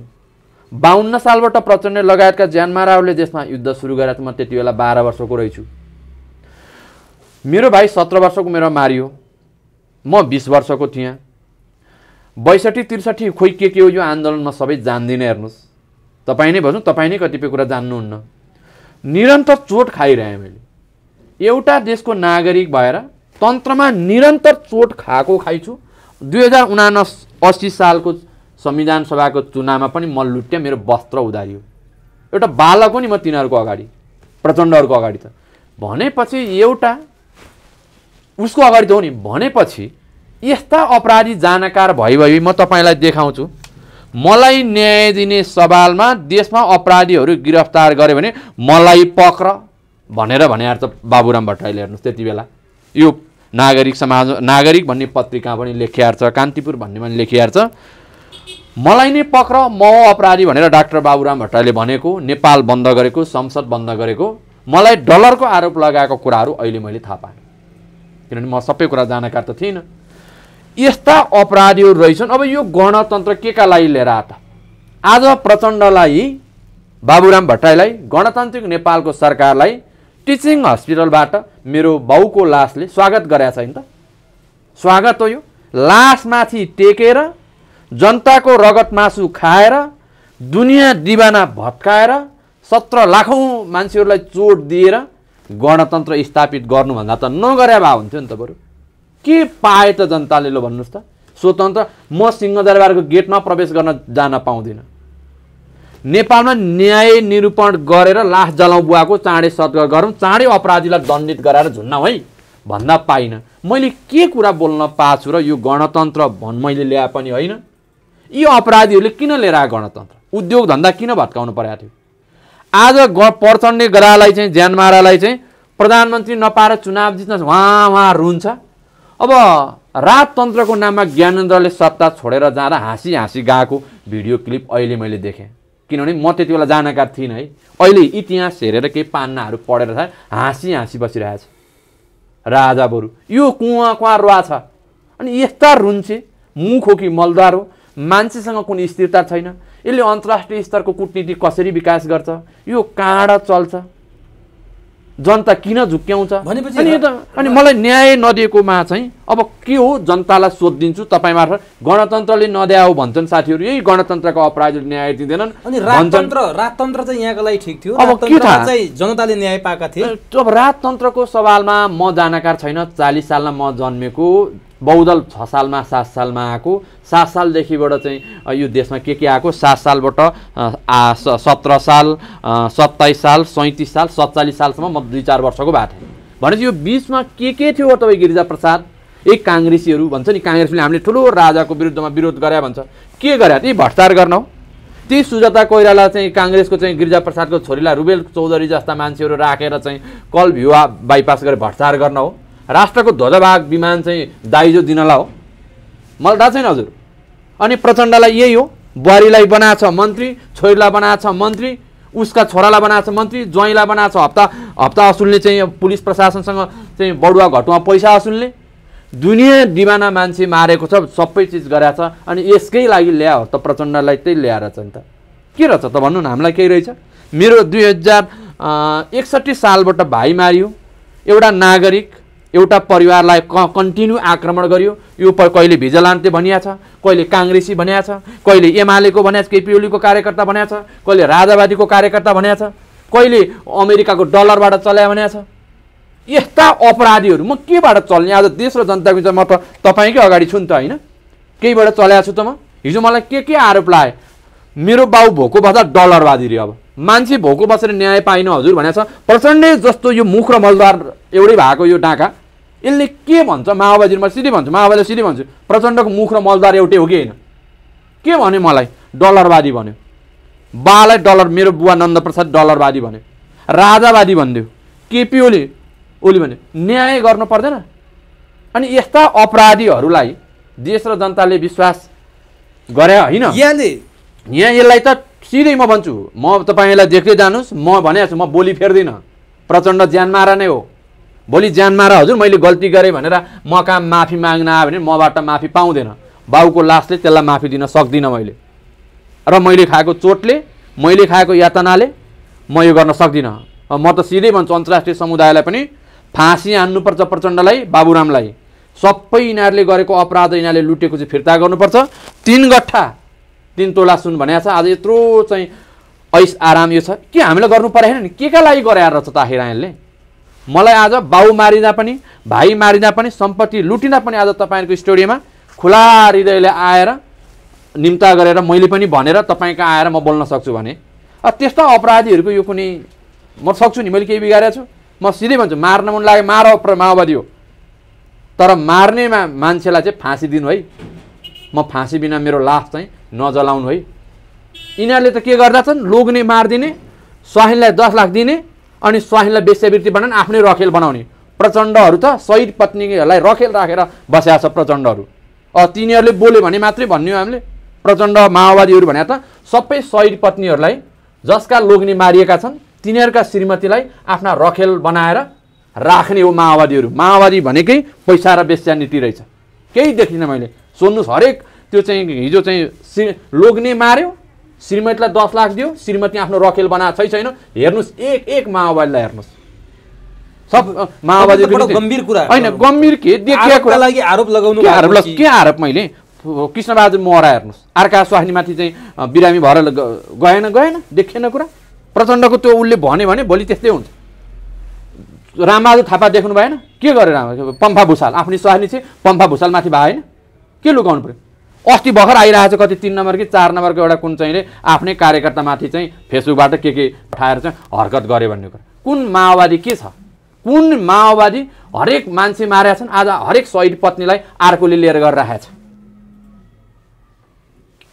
बाहन्न सालबाट प्रचण्ड लगायतका ज्यानमाराहरूले देशमा युद्ध सुरु गरेर म त्यति बेला बाह्र वर्षको रहेछु। मेरो भाइ सत्र वर्षको मेरो मारियो। म बिस वर्षको थिएँ। बैसठी त्रिसठी खोइ के के हो यो आन्दोलनमा सबै जान्दिनँ हेर्नुहोस्। तपाईँ नै भन्नु तपाईँ नै कतिपय कुरा जान्नुहुन्न। निरन्तर चोट खाइरहेँ मैले। एउटा देशको नागरिक भएर तन्त्रमा निरन्तर चोट खाएको खाइछु। दुई हजार उनानस अस्सी सालको संविधान सभाको चुनावमा पनि म लुट्टेँ मेरो वस्त्र उधारियो। एउटा बालक हो नि म तिनीहरूको अगाडि प्रचण्डहरूको अगाडि त। भनेपछि एउटा उसको अगाडि हो नि। भनेपछि यस्ता अपराधी जानकार भइ भइ म तपाईँलाई देखाउँछु। मलाई न्याय दिने सवालमा देशमा अपराधीहरू गिरफ्तार गऱ्यो भने मलाई पक्र भनेर भने त बाबुराम भट्टराईले हेर्नुहोस् त्यति बेला। यो नागरिक समाज नागरिक भन्ने पत्रिका पनि लेखिया छ कान्तिपुर भन्ने पनि लेखिया छ मलाई नै पक्र म अपराधी भनेर डाक्टर बाबुराम भट्टराईले भनेको नेपाल बन्द गरेको संसद बन्द गरेको। मलाई डलरको आरोप लगाएको कुराहरू अहिले मैले थाहा पाएँ। किनभने म सबै कुरा जानकार त थिइनँ। यस्ता अपराधीहरू रहेछन्। अब यो गणतन्त्र के का लागि लिएर आए त आज प्रचण्डलाई बाबुराम भट्टराईलाई गणतान्त्रिक नेपालको सरकारलाई टिचिङ हस्पिटलबाट मेरो बाउको लासले स्वागत गरेका छैन त? स्वागत हो यो। लासमाथि टेकेर जनताको रगत मासु खाएर दुनियाँ दिवाना भत्काएर सत्र लाखौँ मान्छेहरूलाई चोट दिएर गणतन्त्र स्थापित गर्नुभन्दा त नगरे भए हुन्थ्यो नि त बरु। के पाए त जनताले लो भन्नुहोस् त? स्वतन्त्र म सिंहदरबारको गेटमा प्रवेश गर्न जान पाउँदिनँ। नेपालमा न्याय निरूपण गरेर लास जलाउँ बुवाको चाँडै सद्गत गरौँ चाँडै अपराधीलाई दण्डित गराएर झुन्नाउँ है भन्दा पाइनँ। मैले के कुरा बोल्न पाएको छु र यो गणतन्त्र भन् मैले ल्याए पनि होइन। यी अपराधीहरूले किन लिएर आए गणतन्त्र? उद्योग धन्दा किन भत्काउनु परेको थियो? आज ग प्रचण्डे गरालाई चाहिँ ज्यानमारालाई चाहिँ प्रधानमन्त्री नपाएर चुनाव जित्न उहाँ उहाँ रुन्छ। अब राजतन्त्रको नाममा ज्ञानेन्द्रले सत्ता छोडेर जाँदा हाँसी हाँसी गएको भिडियो क्लिप अहिले मैले देखेँ। किनभने म त्यति बेला जानकार थिइनँ है। अहिले इतिहास हेरेर केही पान्नाहरू पढेर थाहा हाँसी हाँसी बसिरहेछ। राजा बरु यो कुवा कुवा रुवा छ। अनि यस्ता रुन्छे मुख हो कि मलदार हो मान्छेसँग कुनै स्थिरता छैन। यसले अन्तर्राष्ट्रिय स्तरको कुटनीति कसरी विकास गर्छ? यो कहाँबाट चल्छ। जनता किन झुक्क्याउँछ? भनेपछि अनि यो त अनि मलाई न्याय नदिएकोमा चाहिँ अब के हो? जनतालाई सोधिदिन्छु तपाईँ मार्फत। गणतन्त्रले नदिया हो भन्छन् साथीहरू। यही गणतन्त्रको अपराधीले न्याय दिँदैनन्। अनि राजतन्त्र राजतन्त्र चाहिँ यहाँको लागि ठिक थियो। अब के थाहा? चाहिँ जनताले न्याय पाएका थिए। अब राजतन्त्रको सवालमा म जानकार छैन। चालिस सालमा म जन्मेको। बहुदल छ सालमा सात सालमा आएको। सात सालदेखिबाट चाहिँ यो देशमा के के आएको? सात सालबाट सत्र साल सत्ताइस साल सैँतिस साल सत्तालिस सालसम्म म दुई चार वर्षको भएको थिएँ भनेपछि यो बिचमा के के थियो तपाईँ गिरिजा प्रसाद? एक काङ्ग्रेसीहरू भन्छ नि काङ्ग्रेसले हामीले ठुलो राजाको विरुद्धमा विरोध गरे भन्छ। के गरे? त्यही भ्रष्टाचार गर्न हो। त्यही सुजाता कोइराला चाहिँ काङ्ग्रेसको चाहिँ गिरिजा प्रसादको छोरीलाई रुबेल चौधरी जस्ता मान्छेहरू राखेर चाहिँ कल भ्युवा बाइपास गरेर भ्रष्टाचार गर्न हो। राष्ट्रको ध्वजभाग विमान चाहिँ दाइजो दिनलाई हो मलाई थाहा छैन हजुर। अनि प्रचण्डलाई यही हो बुहारीलाई बनाएछ मन्त्री छोरीलाई बनाएछ मन्त्री उसका छोरालाई बनाएछ मन्त्री ज्वाइँलाई बनाएछ हप्ता हप्ता असुल्ने चाहिँ पुलिस प्रशासनसँग चाहिँ बढुवा घटुवा पैसा असुल्ने दुनियाँ दिवाना मान्छे मारेको छ सबै चिज गरेछ अनि यसकै लागि ल्यायो त प्रचण्डलाई त्यही ल्याएर छ नि त। के रहेछ त भन्नु न हामीलाई केही रहेछ। मेरो दुई हजार एकसट्ठी सालबाट भाइ मारियो एउटा नागरिक एउटा परिवारलाई क कन्टिन्यू आक्रमण गरियो। यो प कहिले भिजलान्ते भनिया छ कहिले काङ्ग्रेसी भनिया छ कहिले एमालेको भनिया छ केपी ओलीको कार्यकर्ता भनिया छ कहिले राजावादीको कार्यकर्ता भनिया छ कहिले अमेरिकाको डलरबाट चल्या भनिया छ। यस्ता अपराधीहरू म केबाट चल्ने? आज देश र जनताको बिचमा म त तपाईँकै अगाडि छु नि त होइन? केहीबाट चल्याएको छु त म? हिजो मलाई के के आरोप लाए? मेरो बाउ भोको बस्दा डलरवादी रे अब। मान्छे भोको बसेर न्याय पाइन हजुर भनेको छ। प्रचण्डै जस्तो यो मुख र मलद्वार एउटै भएको यो डाका। यसले के भन्छ? माओवादी म सिधै भन्छु। माओवादीले सिधै भन्छु। प्रचण्डको मुख र मलद्वार एउटै हो कि होइन? के भन्यो मलाई? डलरवादी भन्यो। बालाई डलर मेरो बुवा नन्दप्रसाद डलरवादी भन्यो। राजावादी भनिदियो केपी ओली ओली भन्यो। न्याय गर्नु पर्दैन। अनि यस्ता अपराधीहरूलाई देश र जनताले विश्वास गरे होइन? यहाँले यहाँ यसलाई त सिधै म भन्छु। म तपाईँलाई देख्दै जानुहोस्। म भनेको छु म बोली फेर्दिनँ। प्रचण्ड ज्यान मारा नै हो। भोलि ज्यान मारा हजुर मैले गल्ती गरेँ भनेर म कहाँ माफी माग्न आयो भने मबाट माफी पाउँदैन। बाउको लासले त्यसलाई माफी दिन सक्दिनँ मैले। र मैले खाएको चोटले मैले खाएको यातनाले म यो गर्न सक्दिनँ। म त सिधै भन्छु अन्तर्राष्ट्रिय समुदायलाई पनि फाँसी हान्नुपर्छ प्रचण्डलाई बाबुरामलाई। सबै यिनीहरूले गरेको अपराध यिनीहरूले लुटेको चाहिँ फिर्ता गर्नुपर्छ। तिन गट्ठा तिन तोला सुन भनेको छ। आज यत्रो चाहिँ ऐस आराम यो छ। के हामीलाई गर्नु परेन नि? के का लागि गराएर रहेछ त मलाई आज बाउ मारिँदा पनि भाइ मारिँदा पनि सम्पत्ति लुटिँदा पनि आज तपाईँहरूको स्टुडियोमा खुला हृदयले आएर निम्ता गरेर मैले पनि भनेर तपाईँको आएर म बोल्न सक्छु भने। त्यस्ता अपराधीहरूको यो कुनै म सक्छु नि मैले केही बिगारेको छु। म सिधै भन्छु मार्न मन लाग्यो मार माओवादी हो। तर मार्ने मा मान्छेलाई चाहिँ फाँसी दिनु है। म फाँसी बिना मेरो लास चाहिँ नजलाउनु है। यिनीहरूले त के गर्दा छन्? लोग्ने मारिदिने स्वाहिनलाई दस लाख दिने अनि स्वाहिनलाई वेश्यावृत्ति बनाउने आफ्नै रखेल बनाउने। प्रचण्डहरू त शहीद पत्नीहरूलाई रखेल राखेर बसेका छ प्रचण्डहरू। तिनीहरूले बोल्यो भने मात्रै भन्ने हामीले। प्रचण्ड माओवादीहरू भने त सबै शहीद पत्नीहरूलाई जसका लोग्ने मारिएका छन् तिनीहरूका श्रीमतीलाई आफ्ना रखेल बनाएर राख्ने हो माओवादीहरू। माओवादी भनेकै पैसा र वेश्या नीति रहेछ। केही देखिनँ मैले। सोध्नुहोस् हरेक त्यो चाहिँ हिजो चाहिँ लोग्ने मार्यो श्रीमतीलाई दस लाख दियो श्रीमती आफ्नो रखेल बनाएको छै छैन। हेर्नुहोस् एक एक माओवादीलाई हेर्नुहोस्। सब माओवादी गम्भीर कुरा होइन गम्भीर के? कुरा। लागि आरोप लगाउनु के आरोप के? आरोप मैले? कृष्णबहादुर मोहरा हेर्नुहोस्। अर्का स्वास्नीमाथि चाहिँ बिरामी भएर गएन गएन देखिएन कुरा। प्रचण्डको त्यो उसले भन्यो भने भोलि त्यस्तै हुन्छ। रामबहादुर थापा देख्नु भएन? के गरे राम पम्फा भुषाल? आफ्नै स्वास्नी चाहिँ पम्फा भुषालमाथि भयो होइन के लुकाउनु पऱ्यो अस्ति भर्खर आइरहेको छ कति तिन नम्बर कि चार नम्बरको एउटा कुन चाहिँले आफ्नै कार्यकर्तामाथि चाहिँ फेसबुकबाट के के पठाएर चाहिँ हरकत गऱ्यो भन्ने कुरा। कुन माओवादी के छ? कुन माओवादी हरेक मान्छे मारेका छन् आज हरेक शहीद पत्नीलाई अर्कोले लिएर गरिरहेको छ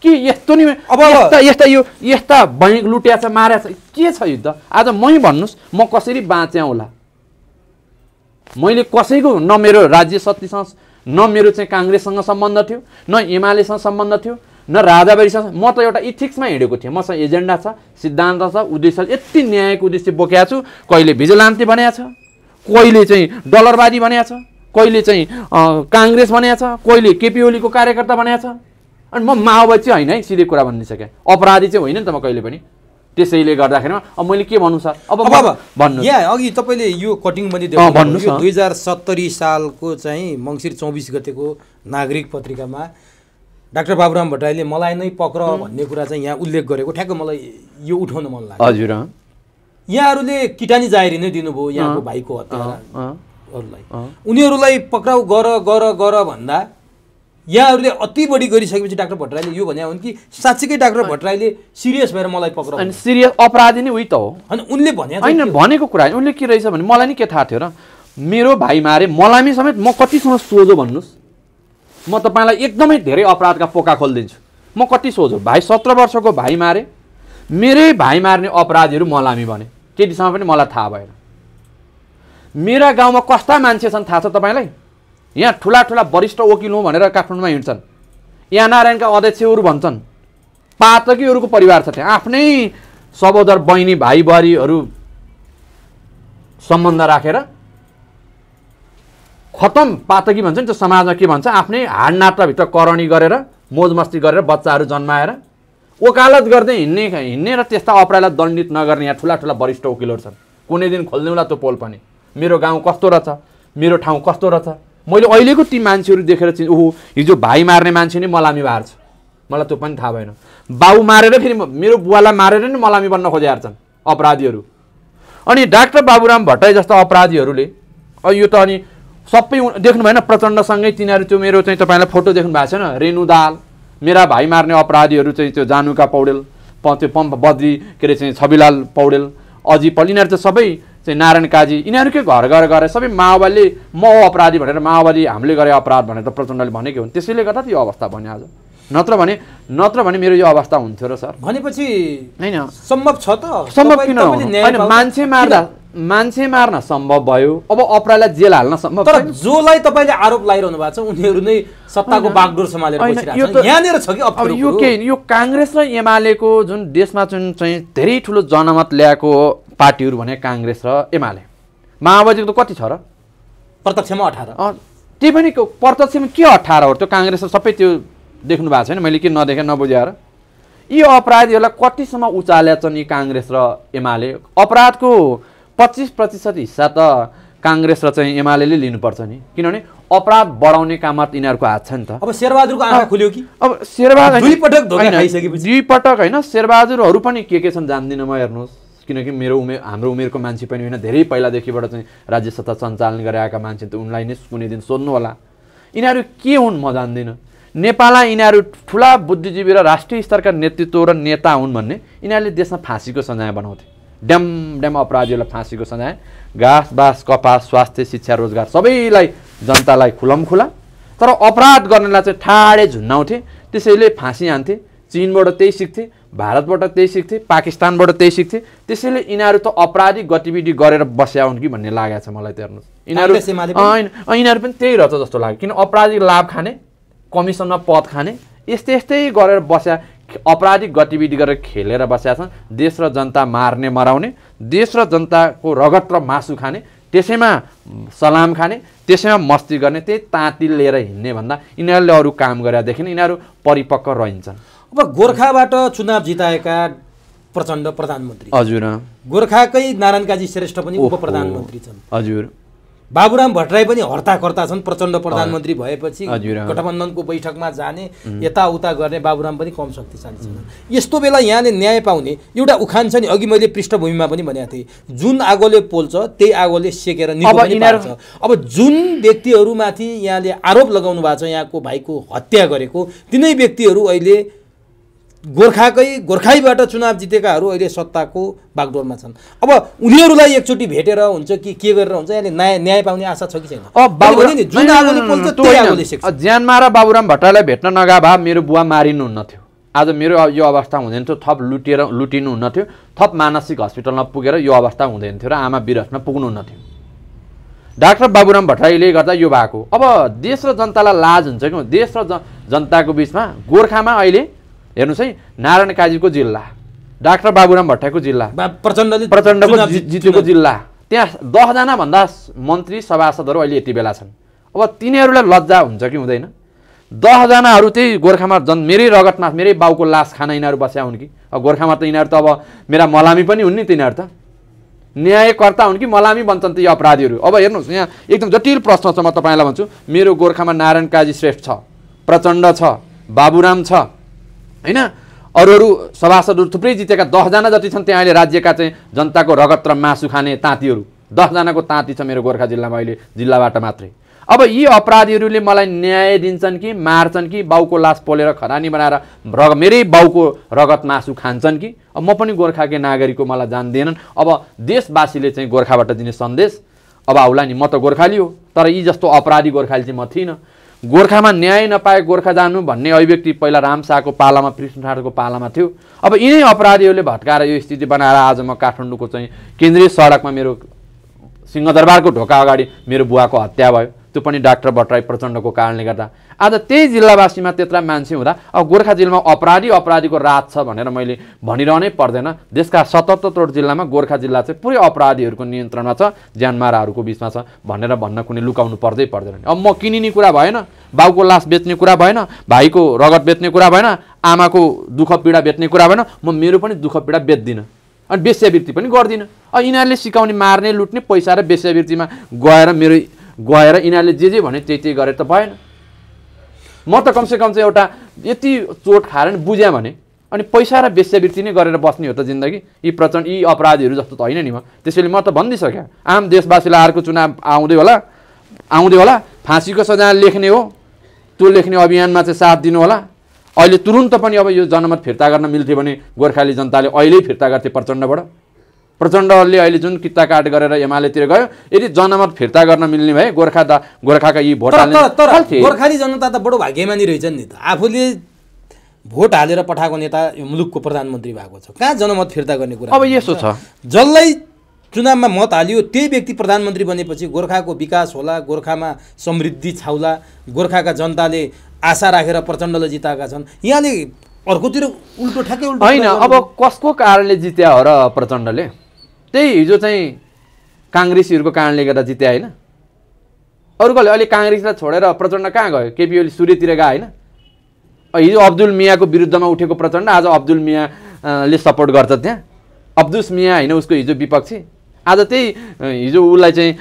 के यस्तो नि? अब- यस्ता यस्ता यो यस्ता बैङ्क लुट्या छ मार्या छ के छ युद्ध? आज मै भन्नुहोस् म कसरी बाँच्या होला? मैले कसैको न मेरो राज्य शक्तिसँग न मेरो चाहिँ काङ्ग्रेससँग सम्बन्ध थियो न एमालेसँग सम्बन्ध थियो न राजाबारीसँग म त एउटा इथिक्समा हिँडेको थिएँ। मसँग एजेन्डा छ सिद्धान्त छ उद्देश्य छ। यति न्यायको उद्देश्य बोकेको छु। कहिले भिजिलान्ती भनेको छ कहिले चाहिँ डलरवादी भनेको छ कहिले चाहिँ काङ्ग्रेस भनेको छ कहिले केपी ओलीको कार्यकर्ता भनेको छ। अनि म माओवादी चाहिँ होइन है सिधै कुरा भनिसकेँ। अपराधी चाहिँ होइन नि त म कहिले पनि। त्यसैले गर्दाखेरिमा अब मैले के भन्नु सर? अब भन्नु यहाँ अघि तपाईँले यो कटिङ पनि अँ, भन्नुहोस् न। दुई हजार सत्तरी सालको चाहिँ मङ्सिर चौबिस गतेको नागरिक पत्रिकामा डाक्टर बाबुराम भट्टराईले मलाई नै पक्र भन्ने कुरा चाहिँ यहाँ उल्लेख गरेको। ठ्याक्क मलाई यो उठाउन मन लाग्यो। हजुर यहाँहरूले किटानी जाहेरी नै दिनुभयो यहाँको भाइको हत्याहरूलाई। उनीहरूलाई पक्राउ गर गर गर भन्दा यहाँहरूले अति बढी गरिसकेपछि डाक्टर भट्टराईले यो भने हुन् कि साँच्चीकै डाक्टर भट्टराईले सिरियस भएर मलाई पक्राउ अनि सिरियस अपराधी नै उही त हो। अनि उनले भने होइन भनेको कुरा। उनले के रहेछ भने मलाई नि के थाहा थियो र मेरो भाइ मारे मलामी समेत म कतिसम्म सोझो भन्नुहोस्? म तपाईँलाई एकदमै धेरै अपराधका पोका खोलिदिन्छु। म कति सोझो? भाइ सत्र वर्षको भाइ मारे मेरै भाइ मार्ने अपराधीहरू मलामी भने त्यतिसम्म पनि मलाई थाहा भएन। मेरा गाउँमा कस्ता मान्छे छन् थाहा छ तपाईँलाई? यहाँ ठुला ठुला वरिष्ठ वकिल हुँ भनेर काठमाडौँमा हिँड्छन्। यहाँ नारायणका अध्यक्षहरू भन्छन्। पातकीहरूको परिवार छ त्यहाँ। आफ्नै सहोदर बहिनी भाइ बुहारीहरू सम्बन्ध राखेर खतम पातकी भन्छ नि त्यो समाजमा के भन्छ? आफ्नै हाड नाताभित्र करणी गरेर मोज मस्ती गरेर बच्चाहरू जन्माएर वकालत गर्दै हिँड्ने हिँड्ने र त्यस्ता अपराधलाई दण्डित नगर्ने यहाँ ठुला ठुला वरिष्ठ वकिलहरू छन्। कुनै दिन खोलिदिउँला त्यो पोल पनि। मेरो गाउँ कस्तो रहेछ? मेरो ठाउँ कस्तो रहेछ? मैले अहिलेको ती मान्छेहरू देखेर चाहिँ ओहो हिजो भाइ मार्ने मान्छे नै मलामी भएको छ मलाई त्यो पनि थाहा भएन। बाउ मारेर फेरि मेरो बुवालाई मारेर नै मलामी बन्न खोजेका छन् अपराधीहरू। अनि डाक्टर बाबुराम भट्टराई जस्ता अपराधीहरूले यो त अनि सबै देख्नु भएन प्रचण्डसँगै तिनीहरू त्यो मेरो चाहिँ तपाईँलाई फोटो देख्नु भएको छैन। रेणु दाल मेरा भाइ मार्ने अपराधीहरू चाहिँ त्यो जानुका पौडेल त्यो पम्प बद्री के अरे चाहिँ छविलाल पौडेल अजी पल यिनीहरू चाहिँ सबै चाहिँ नारायण काजी यिनीहरूकै घर घर गएर सबै माओवादीले म हो अपराधी भनेर माओवादी हामीले गरे अपराध भनेर त प्रचण्डले भनेकै हुन्। त्यसैले गर्दा त यो अवस्था बन्यो आज। नत्र भने नत्र भने मेरो यो अवस्था हुन्थ्यो र सर। भनेपछि होइन। सम्भव छ त? सम्भव किन होइन मान्छे मार्दा मान्छे मार्न सम्भव भयो। अब अपराधलाई जेल हाल्न सम्भव तर। जोलाई तपाईँले आरोप लगाइरहनु भएको छ उनीहरू नै सत्ताको। बागडोर सम्हालेर यहाँनिर छ कि अब यो? के? यो काङ्ग्रेस र एमालेको जुन देशमा जुन चाहिँ धेरै ठुलो जनमत ल्याएको पार्टीहरू भने काङ्ग्रेस र एमाले। माओवादीको त कति छ र? प्रत्यक्षमा अठार। त्यही पनि प्रत्यक्षमा के अठार हो? त्यो काङ्ग्रेस र सबै त्यो देख्नु भएको छैन मैले के नदेखेँ नबुझाएर यी अपराधीहरूलाई कतिसम्म उचालेछन् यी काङ्ग्रेस र एमाले? अपराधको पच्चिस प्रतिशत हिस्सा त काङ्ग्रेस र चाहिँ एमाले लिनुपर्छ नि। किनभने अपराध बढाउने काममा त यिनीहरूको हात छ नि त। अब शेरबहादुरको आँखा खुल्यो कि? अब शेरबहादुर। दुई पटक होइन शेरबहादुरहरू पनि के के छन् जान्दिनँ म हेर्नुहोस्। किनकि मेरो उमेर हाम्रो उमेरको मान्छे पनि होइन धेरै पहिलादेखिबाट चाहिँ राज्य सत्ता सञ्चालन गरेका मान्छे त उनलाई नै कुनै दिन सोध्नु होला। यिनीहरू के हुन् म जान्दिनँ। नेपालमा यिनीहरू ठुला बुद्धिजीवी र राष्ट्रिय स्तरका नेतृत्व र नेता हुन् भन्ने यिनीहरूले देशमा फाँसीको सजाय बनाउँथे। ड्याम ड्याम अपराधीहरूलाई फाँसीको सजाय घाँस बाँस कपास स्वास्थ्य शिक्षा रोजगार सबैलाई जनतालाई खुलम खुला। तर अपराध गर्नेलाई चाहिँ ठाडे झुन्नाउँथे त्यसैले फाँसी हान्थे। चिनबाट त्यही सिक्थे भारतबाट त्यही सिक्थे पाकिस्तानबाट त्यही सिक्थे। त्यसैले यिनीहरू त अपराधिक गतिविधि गरेर बस्या हुन् कि भन्ने लागेको छ मलाई त हेर्नुहोस्। यिनीहरू यिनीहरू पनि त्यही रहेछ जस्तो लाग्यो। किन अपराधिक लाभ खाने कमिसनमा पद खाने यस्तै यस्तै गरेर बस्या अपराधिक गतिविधि गरेर खेलेर बस्या छन्। देश र जनता मार्ने मराउने देश र जनताको रगत र मासु खाने त्यसैमा सलाम खाने त्यसैमा मस्ती गर्ने त्यही ताँती लिएर हिँड्ने भन्दा यिनीहरूले अरू काम गरेदेखि यिनीहरू परिपक्व रहन्छन्। अब गोर्खाबाट चुनाव जिताएका प्रचण्ड प्रधानमन्त्री हजुर गोर्खाकै नारायण काजी श्रेष्ठ पनि उप। प्रधानमन्त्री छन्। हजुर। बाबुराम भट्टराई पनि हर्ताकर्ता छन् प्रचण्ड प्रधानमन्त्री भएपछि। गठबन्धनको बैठकमा जाने यताउता गर्ने बाबुराम पनि कम शक्तिशाली छन्। यस्तो बेला यहाँले न्याय पाउने एउटा उखान छ नि अघि मैले पृष्ठभूमिमा पनि भनेको थिएँ। जुन आगोले पोल्छ त्यही आगोले सेकेर। अब जुन व्यक्तिहरूमाथि यहाँले आरोप लगाउनु भएको छ यहाँको भाइको हत्या गरेको तिनै व्यक्तिहरू अहिले गोर्खाकै गोर्खाईबाट चुनाव जितेकाहरू अहिले सत्ताको बागडोरमा छन्। अब उनीहरूलाई एकचोटि भेटेर हुन्छ कि के गरेर हुन्छ यहाँले न्याय न्याय पाउने आशा छ कि छैन? ज्यानमा र बाबुराम भट्टराईलाई भेट्न नगा भए मेरो बुवा मारिनुहुन्न थियो आज मेरो यो अवस्था हुँदैन थियो थप लुटिएर लुटिनुहुन्न थियो थप मानसिक हस्पिटलमा पुगेर यो अवस्था हुँदैन थियो र आमा बिरसमा पुग्नुहुन्न थियो डाक्टर बाबुराम भट्टराईले गर्दा यो भएको। अब देश र जनतालाई लाज हुन्छ कि देश र जनताको बिचमा गोर्खामा अहिले हेर्नुहोस् है नारायण काजीको जिल्ला डाक्टर बाबुराम भट्टराईको जिल्ला बा प्रचण्डले प्रचण्डको जितेको जिल्ला। त्यहाँ दसजना भन्दा मन्त्री सभासदहरू अहिले यति बेला छन्। अब तिनीहरूलाई लज्जा हुन्छ कि हुँदैन? दसजनाहरू त्यही गोर्खामा जन मेरै रगतमा मेरै बाउको लास खान यिनीहरू बस्या हुन् कि? अब गोर्खामा त यिनीहरू त अब मेरा मलामी पनि हुन् नि तिनीहरू त। न्यायकर्ता हुन् कि मलामी बन्छन् ती अपराधीहरू? अब हेर्नुहोस् यहाँ एकदम जटिल प्रश्न छ म तपाईँलाई भन्छु। मेरो गोर्खामा नारायण काजी श्रेष्ठ छ प्रचण्ड छ बाबुराम छ। होइन? अरू अरू सभासदहरू थुप्रै जितेका दसजना जति छन् त्यहाँ अहिले राज्यका चाहिँ जनताको रगत र मासु खाने ताँतीहरू। दसजनाको ताँती छ मेरो गोर्खा जिल्लामा अहिले जिल्लाबाट मात्रै। अब यी अपराधीहरूले मलाई न्याय दिन्छन् कि मार्छन् कि बाउको लास पोलेर खरानी बनाएर रग मेरै बाउको रगत मासु खान्छन् कि? अब म पनि गोर्खाकै नागरिकको मलाई जान्दैनन् अब देशवासीले चाहिँ गोर्खाबाट दिने सन्देश। अब आउला नि म त गोर्खाली हो तर यी जस्तो अपराधी गोर्खाली चाहिँ म थिइनँ। गोर्खामा न्याय नपाए गोर्खा जानु भन्ने अभिव्यक्ति पहिला रामशाहको पालामा कृष्ण ठाडको पालामा थियो। अब यिनै अपराधीहरूले भत्काएर यो स्थिति बनाएर आज म काठमाडौँको चाहिँ केन्द्रीय सडकमा मेरो सिंहदरबारको ढोका अगाडि मेरो बुवाको हत्या भयो। त्यो पनि डाक्टर भट्टराई प्रचण्डको कारणले गर्दा। आज त्यही जिल्लावासीमा त्यत्रा मान्छे हुँदा अब गोर्खा जिल्लामा अपराधी अपराधीको राज छ भनेर मैले भनिरहनै पर्दैन। देशका सतहत्तर जिल्लामा गोर्खा जिल्ला चाहिँ पुरै अपराधीहरूको नियन्त्रणमा छ ज्यानमाराहरूको बिचमा छ भनेर भन्न कुनै लुकाउनु पर्दै पर्दैन। अब म किनिने कुरा भएन बाउको लास बेच्ने कुरा भएन भाइको रगत बेच्ने कुरा भएन आमाको दुःख पीडा बेच्ने कुरा भएन म मेरो पनि दुःख पीडा बेच्दिनँ। अनि वेश्यावृत्ति पनि गर्दिनँ। अब यिनीहरूले सिकाउने मार्ने लुट्ने पैसा र वेश्यावृत्तिमा गएर मेरो गएर यिनीहरूले जे जे भने त्यही त्यही गरेर त भएन। म त कमसेकम चाहिँ एउटा यति चोट खाएर नि बुझ्या भने अनि पैसा र वेश्यावृत्ति नै गरेर बस्ने हो त जिन्दगी। यी प्रचण्ड यी अपराधीहरू जस्तो त होइन नि म। त्यसैले म त भनिदिइसकेँ आम देशवासीलाई अर्को चुनाव आउँदै होला आउँदै होला फाँसीको सजाय लेख्ने हो त्यो लेख्ने अभियानमा चाहिँ साथ दिनु होला। अहिले तुरुन्त पनि अब यो जनमत फिर्ता गर्न मिल्थ्यो भने गोर्खाली जनताले अहिले फिर्ता गर्थे प्रचण्डबाट। प्रचण्डले अहिले जुन किता काट गरेर एमालेतिर गयो यदि जनमत फिर्ता गर्न मिल्ने भए गोर्खा दा गोर्खाका यी भोट तर। गोर्खाली जनता त बडो भाग्यमानी रहेछन् नि त। आफूले भोट हालेर पठाएको नेता यो मुलुकको प्रधानमन्त्री भएको छ। कहाँ जनमत फिर्ता गर्ने कुरा? अब यसो छ। जसलाई चुनावमा मत हालियो त्यही व्यक्ति प्रधानमन्त्री बनेपछि गोर्खाको विकास होला गोर्खामा समृद्धि छाउला गोर्खाका जनताले आशा राखेर प्रचण्डलाई जिताएका छन्। यहाँले अर्कोतिर उल्टो ठ्याक्कै उल्टो होइन अब कसको कारणले जित्या हो र प्रचण्डले? त्यही हिजो चाहिँ काङ्ग्रेसीहरूको कारणले गर्दा जित्या होइन। अरू कसले अहिले काङ्ग्रेसलाई छोडेर प्रचण्ड कहाँ गयो? केपी ओली सूर्यतिर गयो होइन। हिजो अब्दुल मियाँको विरुद्धमा उठेको प्रचण्ड आज अब्दुल मियाँले सपोर्ट गर्छ त्यहाँ। अब्दुस मियाँ होइन उसको हिजो विपक्षी। आज त्यही हिजो उसलाई चाहिँ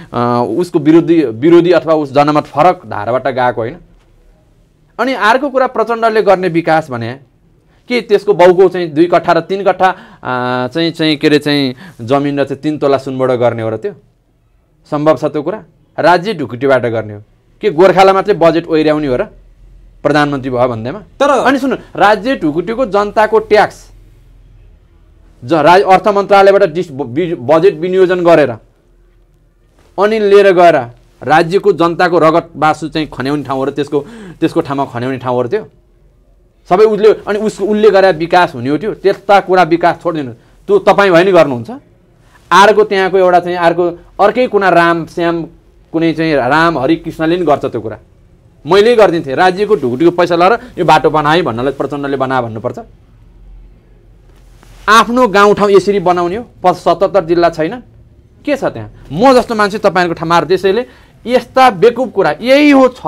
उसको विरोधी विरोधी अथवा उस जनमत फरक धाराबाट गएको होइन। अनि अर्को कुरा प्रचण्डले गर्ने विकास भने के त्यसको बाउको चाहिँ दुई कट्ठा र तिन कट्ठा चाहिँ चाहिँ के अरे चाहिँ जमिन र चाहिँ तिन तोला सुनबाट गर्ने हो र त्यो? सम्भव छ त्यो कुरा? राज्य ढुकुटीबाट गर्ने हो। के गोर्खालाई मात्रै बजेट ओइर्याउने हो र? प्रधानमन्त्री भयो भन्दैमा? तर- अनि सुन्नु राज्य ढुकुटीको जनताको ट्याक्स ज राज अर्थ मन्त्रालयबाट डिस बजेट विनियोजन गरेर अनि लिएर गएर राज्यको जनताको रगत बासु चाहिँ खन्याउने ठाउँ हो र त्यसको त्यसको ठाउँमा खन्याउने ठाउँ हो र त्यो? सबै उसले अनि उसको उसले गरे विकास हुने हो त्यो त्यस्ता कुरा विकास छोडिदिनु। त्यो तपाईँ भयो नि गर्नुहुन्छ। अर्को त्यहाँको एउटा चाहिँ अर्को अर्कै कुना राम श्याम कुनै चाहिँ राम हरि कृष्णले नि गर्छ त्यो कुरा। मैले गरिदिन्थेँ। राज्यको ढुकुटीको पैसा लगाएर यो बाटो बनाएँ भन्नलाई प्रचण्डले बना भन्नुपर्छ। आफ्नो गाउँठाउँ यसरी बनाउने हो। प सतहत्तर जिल्ला छैन। के छ त्यहाँ? म जस्तो मान्छे तपाईँहरूको ठाउँमा त्यसैले यस्ता बेकुब कुरा यही हो छ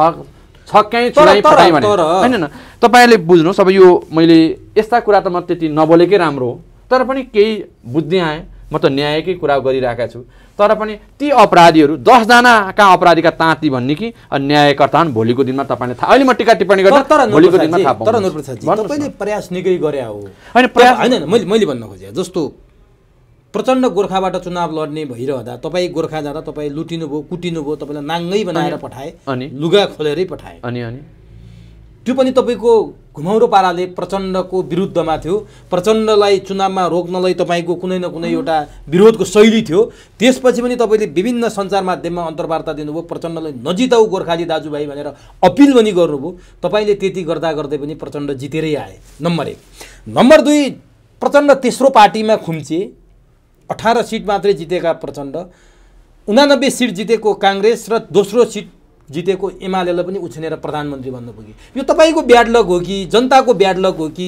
भने। होइन न तपाईँहरूले बुझ्नुहोस् अब यो मैले यस्ता कुरा त म त्यति नबोलेकै राम्रो हो। तर पनि केही बुझ्दै आएँ म त न्यायकै कुरा गरिरहेका छु। तर पनि ती अपराधीहरू दसजनाका अपराधीका ताँती भन्ने कि न्यायकर्ता हुन् भोलिको दिनमा तपाईँले थाहा अहिले म टिका टिप्पणी गर्दा तर भोलिको दिनमा थाहा भन्नुहोस् तपाईँले। प्रयास निकै गरे हो। होइन, प्रयास- होइन, मैले मैले भन्न खोजेँ जस्तो प्रचण्ड गोर्खाबाट चुनाव लड्ने भइरहँदा तपाईँ गोर्खा जाँदा तपाईँ लुटिनु भयो कुटिनु भयो तपाईँलाई नाङ्गै बनाएर पठाए अनि? लुगा खोलेरै पठाए। अनि अनि? त्यो पनि तपाईँको घुमाउरो पाराले प्रचण्डको विरुद्धमा थियो। प्रचण्डलाई चुनावमा रोक्नलाई तपाईँको कुनै न कुनै एउटा विरोधको शैली थियो। त्यसपछि पनि तपाईँले विभिन्न सञ्चार माध्यममा अन्तर्वार्ता दिनुभयो। प्रचण्डलाई नजिताउ गोर्खाली दाजुभाइ भनेर अपिल पनि गर्नुभयो। तपाईँले त्यति गर्दा गर्दै पनि प्रचण्ड जितेरै आए। नम्बर एक। नम्बर दुई प्रचण्ड तेस्रो पार्टीमा खुम्चे अठार सिट मात्रै जितेका प्रचण्ड उनानब्बे सिट जितेको काङ्ग्रेस र दोस्रो सिट जितेको एमालेलाई पनि उछिनेर प्रधानमन्त्री बन्न पुगे। यो तपाईँको ब्याड लक हो कि जनताको ब्याड लक हो कि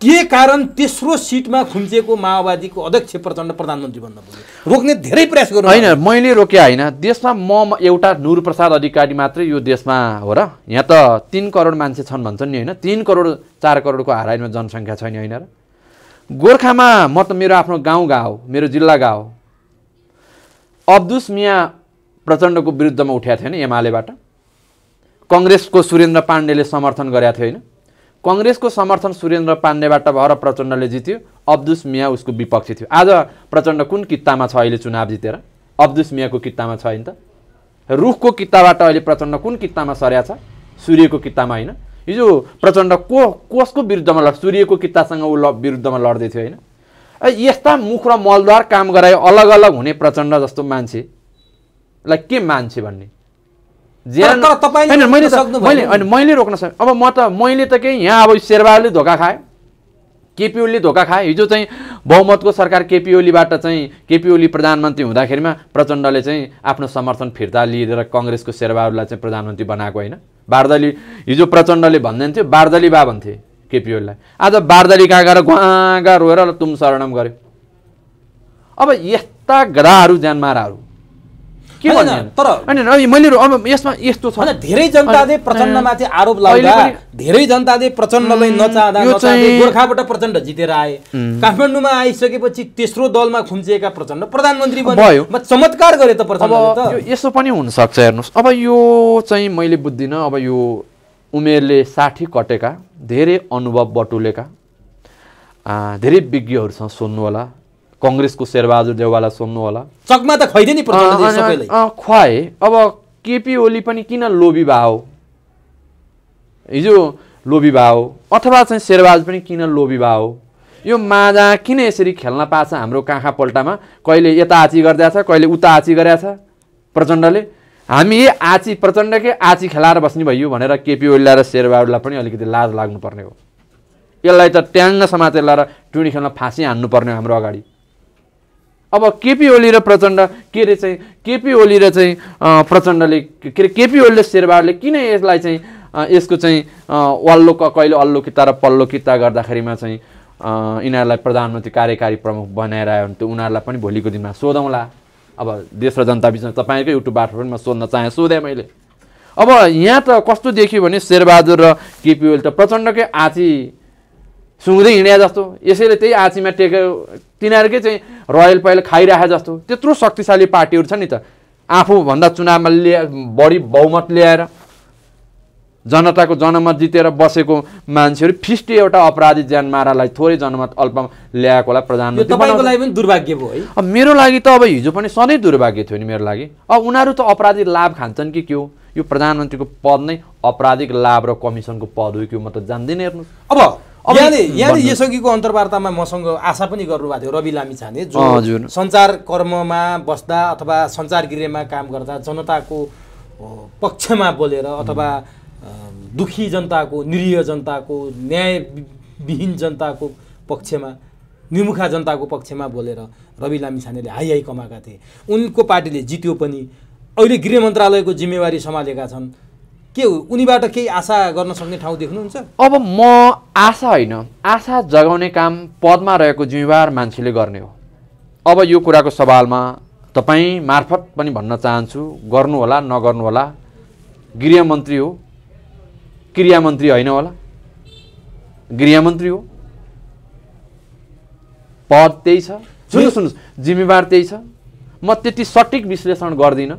के कारण तेस्रो सिटमा खुम्चिएको माओवादीको अध्यक्ष प्रचण्ड प्रधानमन्त्री बन्न पुगे? रोक्ने धेरै प्रयास गर्नु होइन मैले रोके होइन। देशमा म एउटा नुर प्रसाद अधिकारी मात्रै यो देशमा हो र यहाँ त तिन करोड मान्छे छन् भन्छन् नि होइन। तिन करोड चार करोडको हाराइमा जनसङ्ख्या छैन होइन र। गोर्खामा म त मेरो आफ्नो गाउँ गाउँ मेरो जिल्ला गाउँ अब्दुस मिया प्रचण्डको विरुद्धमा उठाएको थियो होइन एमालेबाट। कङ्ग्रेसको सुरेन्द्र पाण्डेले समर्थन गरेका थियो होइन कङ्ग्रेसको समर्थन सुरेन्द्र पाण्डेबाट भएर प्रचण्डले जित्यो। अब्दुस मिया उसको विपक्षी थियो। आज प्रचण्ड कुन कित्तामा छ अहिले चुनाव जितेर? अब्दुस मियाको कित्तामा छैन त रुखको कित्ताबाट अहिले प्रचण्ड कुन कित्तामा सर्या छ? सूर्यको कित्तामा होइन। हिजो प्रचण्ड को कसको विरुद्धमा लड सूर्यको कित्तासँग ऊ ल विरुद्धमा लड्दै थियो होइन यस्ता मुख र मलद्वार काम गराए अलग अलग हुने प्रचण्ड जस्तो मान्छेलाई के मान्छे भन्ने? मैले मैले नि। होइन मैले रोक्न सक् अब म त मैले त केही यहाँ अब शेरबहादुरले धोका खाएँ केपी ओलीले धोका खाए हिजो चाहिँ बहुमतको सरकार केपी ओलीबाट चाहिँ केपी ओली प्रधानमन्त्री हुँदाखेरिमा प्रचण्डले चाहिँ आफ्नो समर्थन फिर्ता लिएर कङ्ग्रेसको शेरबहादुरलाई चाहिँ प्रधानमन्त्री बनाएको होइन। बारदली हिजो प्रचण्डले भन्दैन थियो बारदली बा भन्थे केपी ओलीलाई आज बारदली कहाँ गएर गुहाँ रोएर तुम शरणम गर्यो अब यस्ता गधाहरू ज्यानमाराहरू के तर- मैले अब यसमा यस्तो छ। धेरै जनताले प्रचण्डमाथि आरोप पनि- धेरै जनताले प्रचण्डलाई नचाहँदा गोर्खाबाट प्रचण्ड जितेर आए। काठमाडौँमा आइसकेपछि तेस्रो दलमा खुम्चिएका प्रचण्ड प्रधानमन्त्री भयो। चमत्कार गरे त त। यसो पनि हुनसक्छ हेर्नुहोस्। अब यो चाहिँ मैले बुझ्दिनँ अब यो उमेरले साठी कटेका धेरै अनुभव बटुलेका धेरै विज्ञहरूसँग सोध्नु होला कङ्ग्रेसको शेरबहादुर देवालाई सोध्नु होला। चकमा त खैदे नि खुवाए। अब केपी ओली पनि किन लोभी भयो हिजो लोभी भयो अथवा चाहिँ शेरबहादुर पनि किन लोभी भयो यो माझा किन यसरी खेल्न पाछ हाम्रो काँखा पल्टामा? कहिले यता आची गरिदिएछ कहिले उता आची गरेछ प्रचण्डले हामी आची प्रचण्डकै आची खेलाएर बस्ने भइयो भनेर केपी ओलीलाई र शेरबहादुरलाई पनि अलिकति लाज लाग्नुपर्ने हो। यसलाई त ट्याङ्ग समातेर लगाएर टुँडी खेल्न फाँसी हान्नुपर्ने हो हाम्रो अगाडि। अब केपी ओली र प्रचण्ड के अरे चाहिँ केपी ओली र चाहिँ प्रचण्डले के अरे केपी ओलीले शेरबहादुरले किन यसलाई चाहिँ यसको चाहिँ वल्लो कहिले अल्लो किता र पल्लो किता गर्दाखेरिमा चाहिँ यिनीहरूलाई प्रधानमन्त्री कार्यकारी प्रमुख बनाइरह्यो भने त उनीहरूलाई पनि भोलिको दिनमा सोधौँला। अब देश र जनता बिचमा तपाईँकै युट्युबबाट पनि म सोध्न चाहेँ सोधेँ मैले। अब यहाँ त कस्तो देखियो भने शेरबहादुर र केपी ओली त प्रचण्डकै आची सुँग्दै हिँडे जस्तो। यसैले त्यही आँचीमा टेकेर तिनीहरूकै चाहिँ रोयल पहिले खाइराखे जस्तो। त्यत्रो शक्तिशाली पार्टीहरू छ नि त। आफूभन्दा चुनावमा ल्या बढी बहुमत ल्याएर जनताको जनमत जितेर बसेको मान्छेहरू फिस्टी एउटा अपराधी ज्यान मारालाई थोरै जनमत अल्पमा ल्याएको होला यो प्रधानमन्त्री तपाईँको बनाउँछ। लागि पनि दुर्भाग्य भयो है। अब मेरो लागि त अब हिजो पनि सधैँ दुर्भाग्य थियो नि मेरो लागि। अब उनीहरू त अपराधिक लाभ खान्छन् कि के हो यो प्रधानमन्त्रीको पद नै अपराधिक लाभ र कमिसनको पद हो कि म त जान्दिनँ अब अब यहाँले यहाँले। यसअघिको अन्तर्वार्तामा मसँग आशा पनि गर्नुभएको थियो रवि लामी छाने जो। सञ्चार कर्ममा बस्दा अथवा सञ्चार गृहमा काम गर्दा जनताको पक्षमा बोलेर अथवा दुखी जनताको निरीह जनताको न्यायविहीन जनताको पक्षमा निमुखा जनताको पक्षमा बोलेर रवि लामी छानेले हाई हाई कमाएका थिए उनको पार्टीले जित्यो पनि अहिले गृह मन्त्रालयको जिम्मेवारी सम्हालेका छन् के हो? उनीबाट केही आशा गर्न सक्ने ठाउँ देख्नुहुन्छ? अब म आशा होइन। आशा जगाउने काम पदमा रहेको जिम्मेवार मान्छेले गर्ने हो। अब यो कुराको सवालमा तपाईँ मार्फत पनि भन्न चाहन्छु गर्नुहोला नगर्नुहोला। गृहमन्त्री हो। क्रियामन्त्री होइन होला। गृहमन्त्री हो। पद त्यही छ। सुन्नु सुन्नुहोस्। जिम्मेवार त्यही छ। म त्यति सटिक विश्लेषण गर्दिनँ।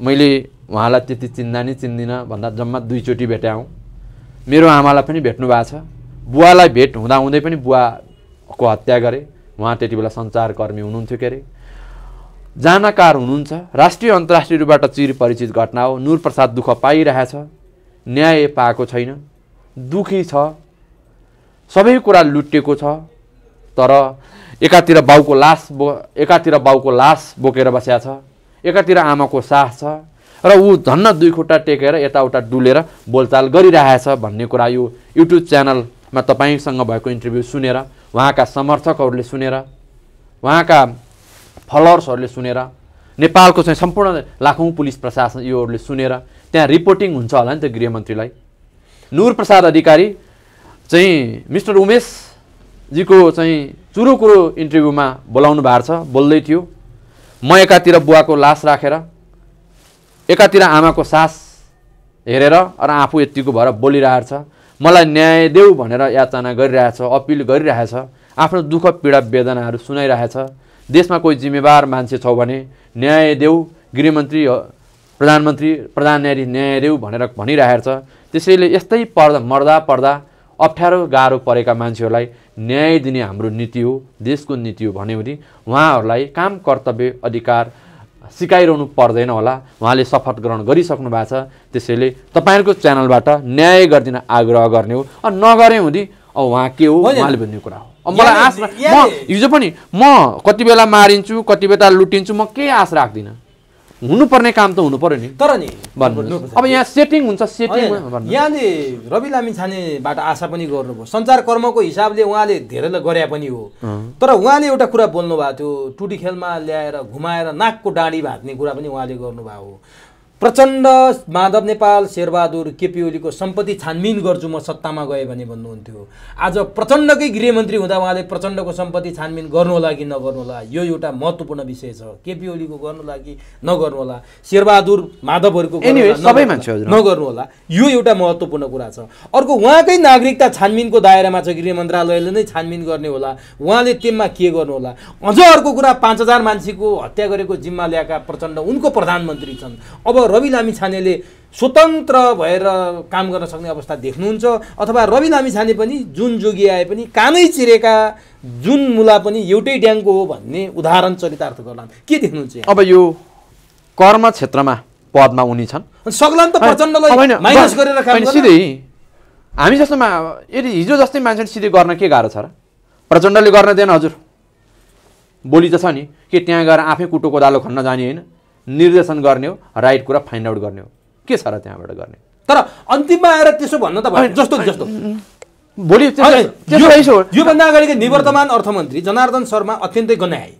मैले उहाँलाई त्यति चिन्दा नि चिन्दिनँ भन्दा जम्मा दुईचोटि भेट्याउँ। मेरो आमालाई पनि भेट्नु भएको छ। बुवालाई भेट हुँदा हुँदै पनि बुवाको हत्या गरे। उहाँ त्यति बेला सञ्चारकर्मी हुनुहुन्थ्यो के अरे? जानकार हुनुहुन्छ। राष्ट्रिय अन्तर्राष्ट्रिय रूपबाट चिर परिचित घटना हो। नुर प्रसाद दुःख पाइरहेछ। न्याय पाएको छैन। दुखी छ। सबै कुरा लुटिएको छ। तर एकातिर बाउको लास बो एकातिर बाउको लास बोकेर बसेको छ। एकातिर आमाको सास छ। र ऊ धन्न दुई खुट्टा टेकेर यताउता डुलेर बोलचाल गरिरहेछ भन्ने कुरा यो युट्युब च्यानलमा तपाईँसँग भएको इन्टरभ्यू सुनेर उहाँका समर्थकहरूले सुनेर उहाँका फलोवर्सहरूले सुनेर नेपालको चाहिँ सम्पूर्ण लाखौँ पुलिस प्रशासन योहरूले सुनेर त्यहाँ रिपोर्टिङ हुन्छ होला नि त गृहमन्त्रीलाई। नुर प्रसाद अधिकारी चाहिँ मिस्टर उमेशजीको चाहिँ चुरो कुरो इन्टरभ्यूमा बोलाउनु भएको छ बोल्दै थियो। म एकातिर बुवाको लास राखेर एकातिर आमाको सास हेरेर र आफू यतिको भएर बोलिरहेको छ मलाई न्याय देऊ भनेर याचना गरिरहेछ अपिल गरिरहेछ आफ्नो दुःख पीडा वेदनाहरू सुनाइरहेछ। देशमा कोही जिम्मेवार मान्छे छौ भने न्याय देऊ गृहमन्त्री प्रधानमन्त्री प्रधान न्यायाधीश न्याय देऊ भनेर भनिरहेको छ त्यसैले यस्तै पर्दा मर्दा पर्दा अप्ठ्यारो गाह्रो परेका मान्छेहरूलाई न्याय दिने हाम्रो नीति हो देशको नीति हो भन्यो भने उहाँहरूलाई काम कर्तव्य अधिकार सिकाइरहनु पर्दैन होला। उहाँले शपथ ग्रहण गरिसक्नु भएको छ। त्यसैले तपाईँहरूको च्यानलबाट न्याय गरिदिन आग्रह गर्ने हो। अनि नगरे हुँदी अब उहाँ के हो। उहाँले भन्ने कुरा हो। अब मलाई आश म हिजो पनि म कति बेला मारिन्छु कति बेला लुटिन्छु म केही आश राख्दिनँ? हुनुपर्ने काम त हुनु पर्यो नि। तर नि अब यहाँ सेटिङ हुन्छ सेटिङ यहाँले रवि लामी छानेबाट आशा पनि गर्नुभयो। सञ्चार कर्मको हिसाबले उहाँले धेरैलाई गरे पनि हो। तर उहाँले एउटा कुरा बोल्नु भएको थियो टुटी खेलमा ल्याएर घुमाएर नाकको डाँडी भाँच्ने कुरा पनि उहाँले गर्नुभएको हो। प्रचण्ड माधव नेपाल शेरबहादुर केपी ओलीको सम्पत्ति छानबिन गर्छु म सत्तामा गएँ भने भन्नुहुन्थ्यो। आज प्रचण्डकै गृहमन्त्री हुँदा उहाँले प्रचण्डको सम्पत्ति छानबिन गर्नुहोला कि नगर्नुहोला यो एउटा महत्त्वपूर्ण विषय छ। केपी ओलीको गर्नुहोला कि नगर्नुहोला शेरबहादुर माधवहरूको। नगर्नु होला। यो एउटा महत्त्वपूर्ण कुरा छ। अर्को उहाँकै नागरिकता छानबिनको दायरामा छ। गृह मन्त्रालयले नै छानबिन गर्ने होला। उहाँले त्यसमा के गर्नु होला? अझ अर्को कुरा पाँच हजार मान्छेको हत्या गरेको जिम्मा ल्याएका प्रचण्ड उनको प्रधानमन्त्री छन्। अब रवि लामी छानेले स्वतन्त्र भएर काम गर्न सक्ने अवस्था देख्नुहुन्छ अथवा रवि लामी छाने पनि जुन जोगी आए पनि कानै चिरेका जुन मुला पनि एउटै ड्याङको हो भन्ने उदाहरण चरितार्थ गर्ला के देख्नुहुन्छ? अब यो कर्म क्षेत्रमा पदमा उनी छन्। सक्लान् त प्रचण्डलाई माइनस गरेर काम? सिधै हामी जस्तोमा यदि हिजो जस्तै मान्छेले सिधै गर्न के गाह्रो छ र? प्रचण्डले गर्न दिएन हजुर। बोली त छ नि के त्यहाँ गएर आफै कुटो कोदालो खन्न जाने होइन? निर्देशन गर्ने हो राइट कुरा फाइन्ड आउट गर्ने हो। के छ र त्यहाँबाट गर्ने? तर अन्तिममा आएर त्यसो भन्न त भयो जस्तो जस्तो। भोलि। योभन्दा अगाडिको निवर्तमान अर्थमन्त्री जनार्दन शर्मा अत्यन्तै गनाए।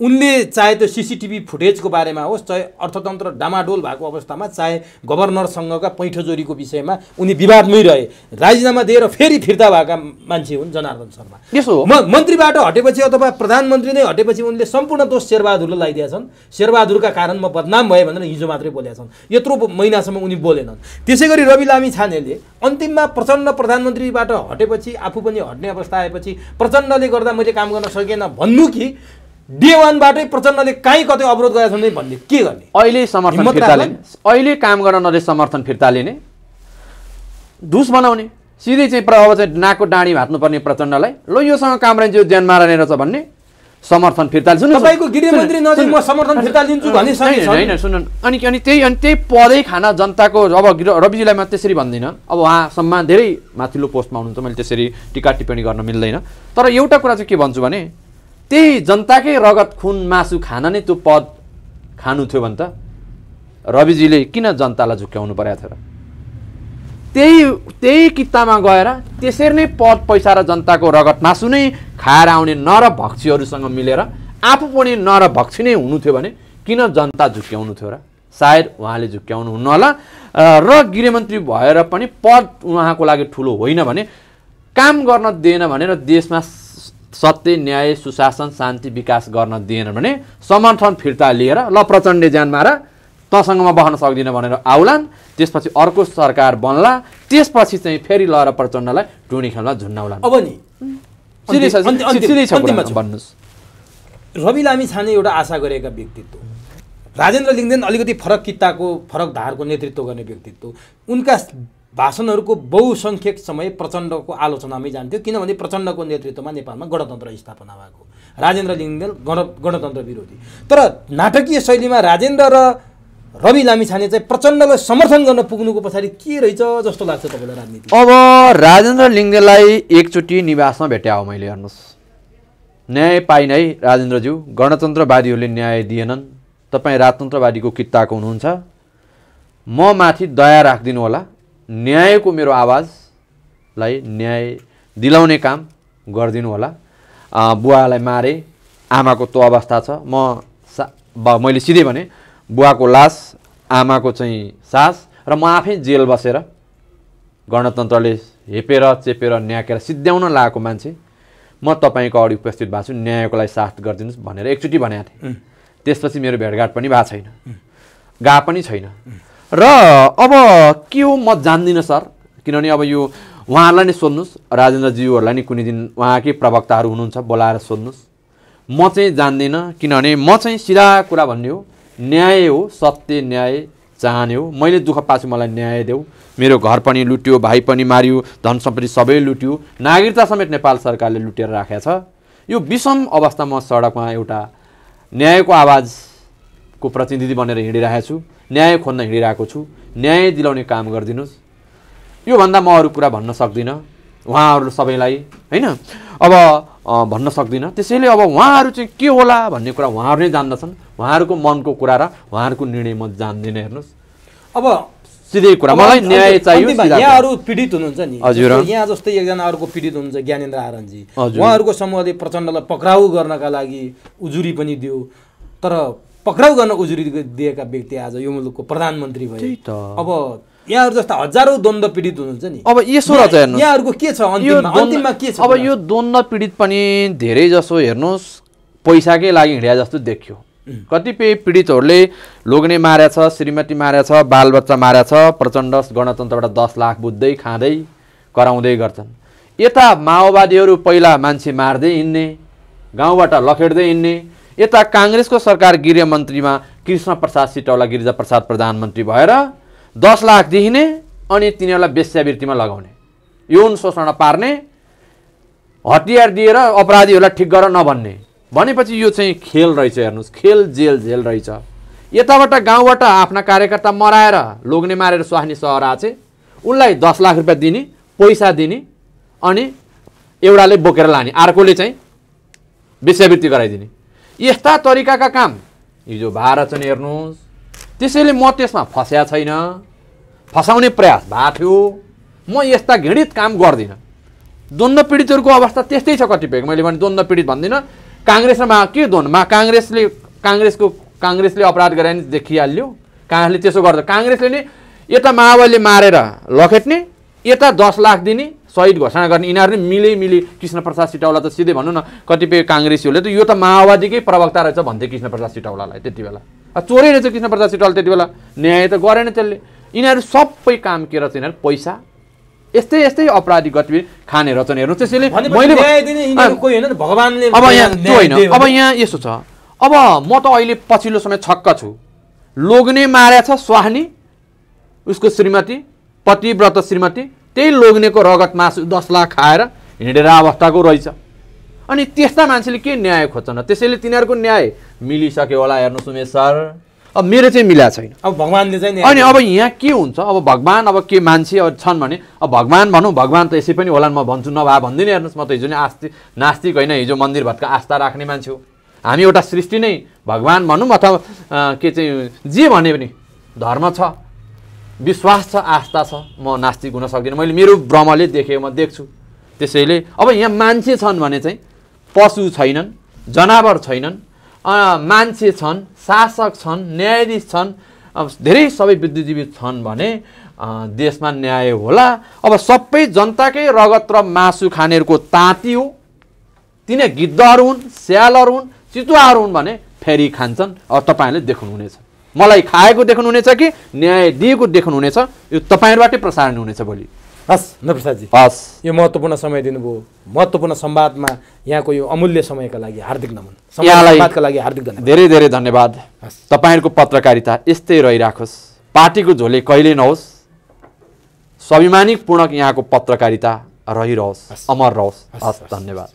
उनले चाहे त्यो सिसिटिभी फुटेजको बारेमा होस् चाहे अर्थतन्त्र डामाडोल भएको अवस्थामा चाहे गभर्नरसँगका पैठोजोरीको विषयमा उनी विवादमै रहे राजीनामा दिएर फेरि फिर्ता भएका मान्छे हुन् जनार्दन शर्मा। यसो हो। म मन्त्रीबाट हटेपछि अथवा प्रधानमन्त्री नै हटेपछि उनले सम्पूर्ण दोष शेरबहादुरलाई लगाइदिएका छन्। शेरबहादुरका कारण म बदनाम भएँ भनेर हिजो मात्रै बोलेका छन्। यत्रो महिनासम्म उनी बोलेनन्। त्यसै गरी रवि लामी छानेले अन्तिममा प्रचण्ड प्रधानमन्त्रीबाट हटेपछि आफू पनि हट्ने अवस्था आएपछि प्रचण्डले गर्दा मैले काम गर्न सकेन भन्नु कि डे वानबाटै प्रचण्डले कहीँ कतै अवरोध गरेका छन् भने भन्ने के गर्ने? अहिले समर्थन फिर्ता लिने अहिले काम गर्न नदिए समर्थन फिर्ता लिने धुस बनाउने। सिधै चाहिँ अब चाहिँ नाकको डाँडी भाँच्नुपर्ने प्रचण्डलाई। ल योसँग काम रहन्छ यो ज्यान मारा रहेछ भन्ने समर्थन फिर्ता लिन्छ तपाईँको गृहमन्त्री नजिक म समर्थन फिर्ता लिन्छु भन्ने। होइन सुन अनि अनि त्यही अनि त्यही पदै खान जनताको अब रविजीलाई म त्यसरी भन्दिनँ। अब उहाँ सम्मान धेरै माथिल्लो पोस्टमा हुनुहुन्छ मैले त्यसरी टिका टिप्पणी गर्न मिल्दैन। तर एउटा कुरा चाहिँ के भन्छु भने त्यही जनताकै रगत खुन मासु खान नै त्यो पद खानु थियो भने त रविजीले किन जनतालाई झुक्क्याउनु परेको थियो र? त्यही त्यही कित्तामा गएर त्यसरी नै पद पैसा र जनताको रगत मासु नै खाएर आउने नर भक्षीहरूसँग मिलेर आफू पनि नर भक्षी नै हुनु थियो भने किन जनता झुक्क्याउनु थियो र? सायद उहाँले झुक्क्याउनु हुन्न होला। र गृहमन्त्री भएर पनि पद उहाँको लागि ठुलो होइन भने काम गर्न दिएन भनेर देशमा सत्य न्याय सुशासन शान्ति विकास गर्न दिएन भने समर्थन फिर्ता लिएर ल प्रचण्डे ज्यान मार तँसँग म बस्न सक्दिनँ भनेर आउलान्। त्यसपछि अर्को सरकार बन्ला। त्यसपछि चाहिँ फेरि लहर प्रचण्डलाई टोनी खेलमा झुन्डाउलान्। अब नि। भन्नुहोस्। रवि लामी छाने एउटा आशा गरेका व्यक्तित्व। राजेन्द्र लिङ्गदेन अलिकति फरक कित्ताको फरक धारको नेतृत्व गर्ने व्यक्तित्व। उनका भाषणहरूको बहुसङ्ख्यक समय प्रचण्डको आलोचनामै जान्थ्यो। किनभने प्रचण्डको नेतृत्वमा नेपालमा गणतन्त्र स्थापना भएको राजेन्द्र लिङ्गदेन गण गणतन्त्र विरोधी। तर नाटकीय शैलीमा राजेन्द्र र रवि लामी छाने चाहिँ प्रचण्डलाई समर्थन गर्न पुग्नुको पछाडि के रहेछ जस्तो लाग्छ तपाईँलाई राजनीति? अब राजेन्द्र लिङ्गदेनलाई एकचोटि निवासमा भेट्या हो मैले हेर्नुहोस्। न्याय पाइन है राजेन्द्रज्यू गणतन्त्रवादीहरूले न्याय दिएनन्। तपाईँ राजतन्त्रवादीको कित्ताको हुनुहुन्छ? म माथि दया राखिदिनु होला। न्यायको मेरो आवाजलाई न्याय दिलाउने काम गरिदिनु होला। बुवालाई मारे आमाको त्यो अवस्था छ। म सा मैले सिधै भने बुवाको लास आमाको चाहिँ सास र म आफै जेल बसेर गणतन्त्रले हेपेर चेपेर न्याकेर सिद्ध्याउन लागेको मान्छे। म तपाईँको अगाडि उपस्थित भएको छु। न्यायको लागि साथ गरिदिनुहोस् भनेर एकचोटि भनेको थिएँ। त्यसपछि मेरो भेटघाट पनि भएको छैन। गा पनि छैन। र अब के हो म जान्दिनँ सर? किनभने अब यो उहाँहरूलाई नै सोध्नुहोस् राजेन्द्रज्यूहरूलाई नि कुनै दिन उहाँकै प्रवक्ताहरू हुनुहुन्छ बोलाएर सोध्नुहोस् म चाहिँ जान्दिनँ किनभने म चाहिँ सिधा कुरा भन्ने हो। न्याय हो सत्य न्याय चाहने हो। मैले दुःख पाछु मलाई न्याय देऊ। मेरो घर पनि लुट्यो भाइ पनि मारियो धन सम्पत्ति सबै लुट्यो। नागरिकता समेत नेपाल सरकारले लुटेर राखेको छ। यो विषम अवस्थामा सडकमा एउटा न्यायको आवाजको प्रतिनिधि बनेर हिँडिरहेको छु न्याय खोज्न हिँडिरहेको छु। न्याय दिलाउने काम गरिदिनुहोस्। योभन्दा म अरू कुरा भन्न सक्दिनँ। उहाँहरू सबैलाई होइन? अब भन्न सक्दिनँ। त्यसैले अब उहाँहरू चाहिँ के होला भन्ने कुरा उहाँहरू नै जान्दछन्। उहाँहरूको मनको कुरा र उहाँहरूको निर्णय म जान्दिनँ हेर्नुहोस्। अब सिधै कुरा मलाई न्याय चाहियो। यहाँहरू पीडित हुनुहुन्छ नि। हजुर। यहाँ जस्तै एकजना अर्को पीडित हुनुहुन्छ ज्ञानेन्द्र आरनजी। उहाँहरूको समूहले प्रचण्डलाई पक्राउ गर्नका लागि उजुरी पनि दियो। तर पक्राउ गर्न उजुरी दिएका व्यक्ति आज यो मुलुकको प्रधानमन्त्री भए। त। अब यहाँहरू जस्ता हजारौँ द्वन्द्व पीडित हुनुहुन्छ नि। अब यसो यहाँहरूको के छ अन्तिममा? के छ अब? यो द्वन्द्व पीडित पनि धेरै जसो हेर्नुहोस् पैसाकै लागि हिँड्या जस्तो देखियो। कतिपय पीडितहरूले लोग्ने मारेछ श्रीमती मारेछ बालबच्चा मारेछ प्रचण्ड गणतन्त्रबाट दस लाख बुझ्दै खाँदै कराउँदै गर्छन्। यता माओवादीहरू पहिला मान्छे मार्दै हिँड्ने गाउँबाट लखेड्दै हिँड्ने यता काङ्ग्रेसको सरकार गृहमन्त्रीमा कृष्ण प्रसाद सिटौला गिरिजा प्रसाद प्रधानमन्त्री भएर दस लाख दिइने अनि तिनीहरूलाई वेश्यावृत्तिमा लगाउने। यौन शोषण पार्ने हतियार दिएर अपराधीहरूलाई ठिक गर नभन्ने। भनेपछि यो चाहिँ खेल रहेछ हेर्नुहोस् खेल जेल जेल रहेछ। यताबाट गाउँबाट आफ्ना कार्यकर्ता मराएर लोग्ने मारेर स्वास्नी सहर आछे। उसलाई दस लाख रुपियाँ दिने पैसा दिने अनि एउटाले बोकेर लाने। अर्कोले चाहिँ वेश्यावृत्ति गराइदिने। यस्ता तरिकाका काम। हिजो भारत चाहिँ हेर्नुहोस्। त्यसैले म त्यसमा फस्या छैन। फसाउने प्रयास भएको थियो। म यस्ता घृणित काम गर्दिनँ। द्वन्द्व पीडितहरूको अवस्था त्यस्तै छ कतिपयको मैले भने द्वन्द्व पीडित भन्दिनँ। काङ्ग्रेस र मा के द्वन्द्व मा काङ्ग्रेसले काङ्ग्रेसको काङ्ग्रेसले अपराध गरायो भने देखिहाल्यो। काङ्ग्रेसले त्यसो गर्दा काङ्ग्रेसले नै यता माओवादीले मारेर लखेट्ने यता दस लाख दिने शहीद घोषणा गर्ने यिनीहरू नै मिलै मिली कृष्ण प्रसाद सिटौला त सिधै भनौँ न कतिपय काङ्ग्रेसीहरूले त यो त माओवादीकै प्रवक्ता रहेछ भन्थे कृष्ण प्रसाद सिटौलालाई त्यति बेला। चोरै रहेछ कृष्ण प्रसाद सिटौला त्यति बेला न्याय त गरेन त्यसले। यिनीहरू सबै काम के रहेछ यिनीहरू पैसा। यस्तै यस्तै अपराधी गतिविधि खाने रहेछन् हेर्नु त्यसैले। मैले अब यहाँ होइन। अब। यहाँ यसो छ। अब म त अहिले पछिल्लो समय छक्क छु। लोग्ने मार्या छ स्वाहनी। उसको श्रीमती। पतिव्रत श्रीमती त्यही लोग्नेको रगत मासु दस लाख खाएर हिँडेर अवस्थाको रहेछ। अनि त्यस्ता मान्छेले के न्याय खोज्छन्? त्यसैले तिनीहरूको न्याय मिलिसक्यो होला। हेर्नुहोस् उमेश सर। अब मेरो चाहिँ मिला छैन। अब भगवान्ले चाहिँ अनि अब यहाँ के हुन्छ? अब भगवान् अब के मान्छे अब छन् भने अब भगवान् भनौँ भगवान् त यसै पनि होला म भन्छु नभए भनिदिनु। हेर्नुहोस् म त हिजो नै आस्ति नास्तिक होइन हिजो मन्दिर भत्का आस्था राख्ने मान्छे हो। हामी एउटा सृष्टि नै भगवान् भनौँ अथवा के चाहिँ जे भने पनि धर्म छ। विश्वास छ आस्था छ म नास्तिक हुन सक्दिनँ। मैले मेरो भ्रमले देखेँ म देख्छु। त्यसैले अब यहाँ मान्छे छन् भने चाहिँ पशु छैनन् जनावर छैनन् मान्छे छन् शासक छन् न्यायाधीश छन् धेरै सबै बुद्धिजीवी छन् भने देशमा न्याय होला। अब सबै जनताकै रगत र मासु खानेहरूको ताती हो। तिनै गिद्धहरू हुन् स्यालहरू हुन् चितुवाहरू हुन् भने फेरि खान्छन्। अब तपाईँहरूले देख्नुहुनेछ। मलाई खाएको देख्नुहुनेछ कि न्याय दिएको देख्नुहुनेछ यो तपाईँहरूबाटै प्रसारण हुनेछ भोलि। हस् नप्रसादजी हस्। यो महत्त्वपूर्ण समय दिनुभयो। महत्त्वपूर्ण संवादमा यहाँको यो अमूल्य समयका लागि हार्दिक नमन। यहाँलाई- लागि हार्दिक धन्यवाद। धेरै धेरै धन्यवाद। हस्। तपाईँहरूको पत्रकारिता यस्तै रहिराखोस्। पार्टीको झोले कहिले नहोस्। स्वाभिमानिकपूर्ण यहाँको पत्रकारिता रहिरहोस्। हस्। अमर रहोस्। हस्, हस् हस्। धन्यवाद।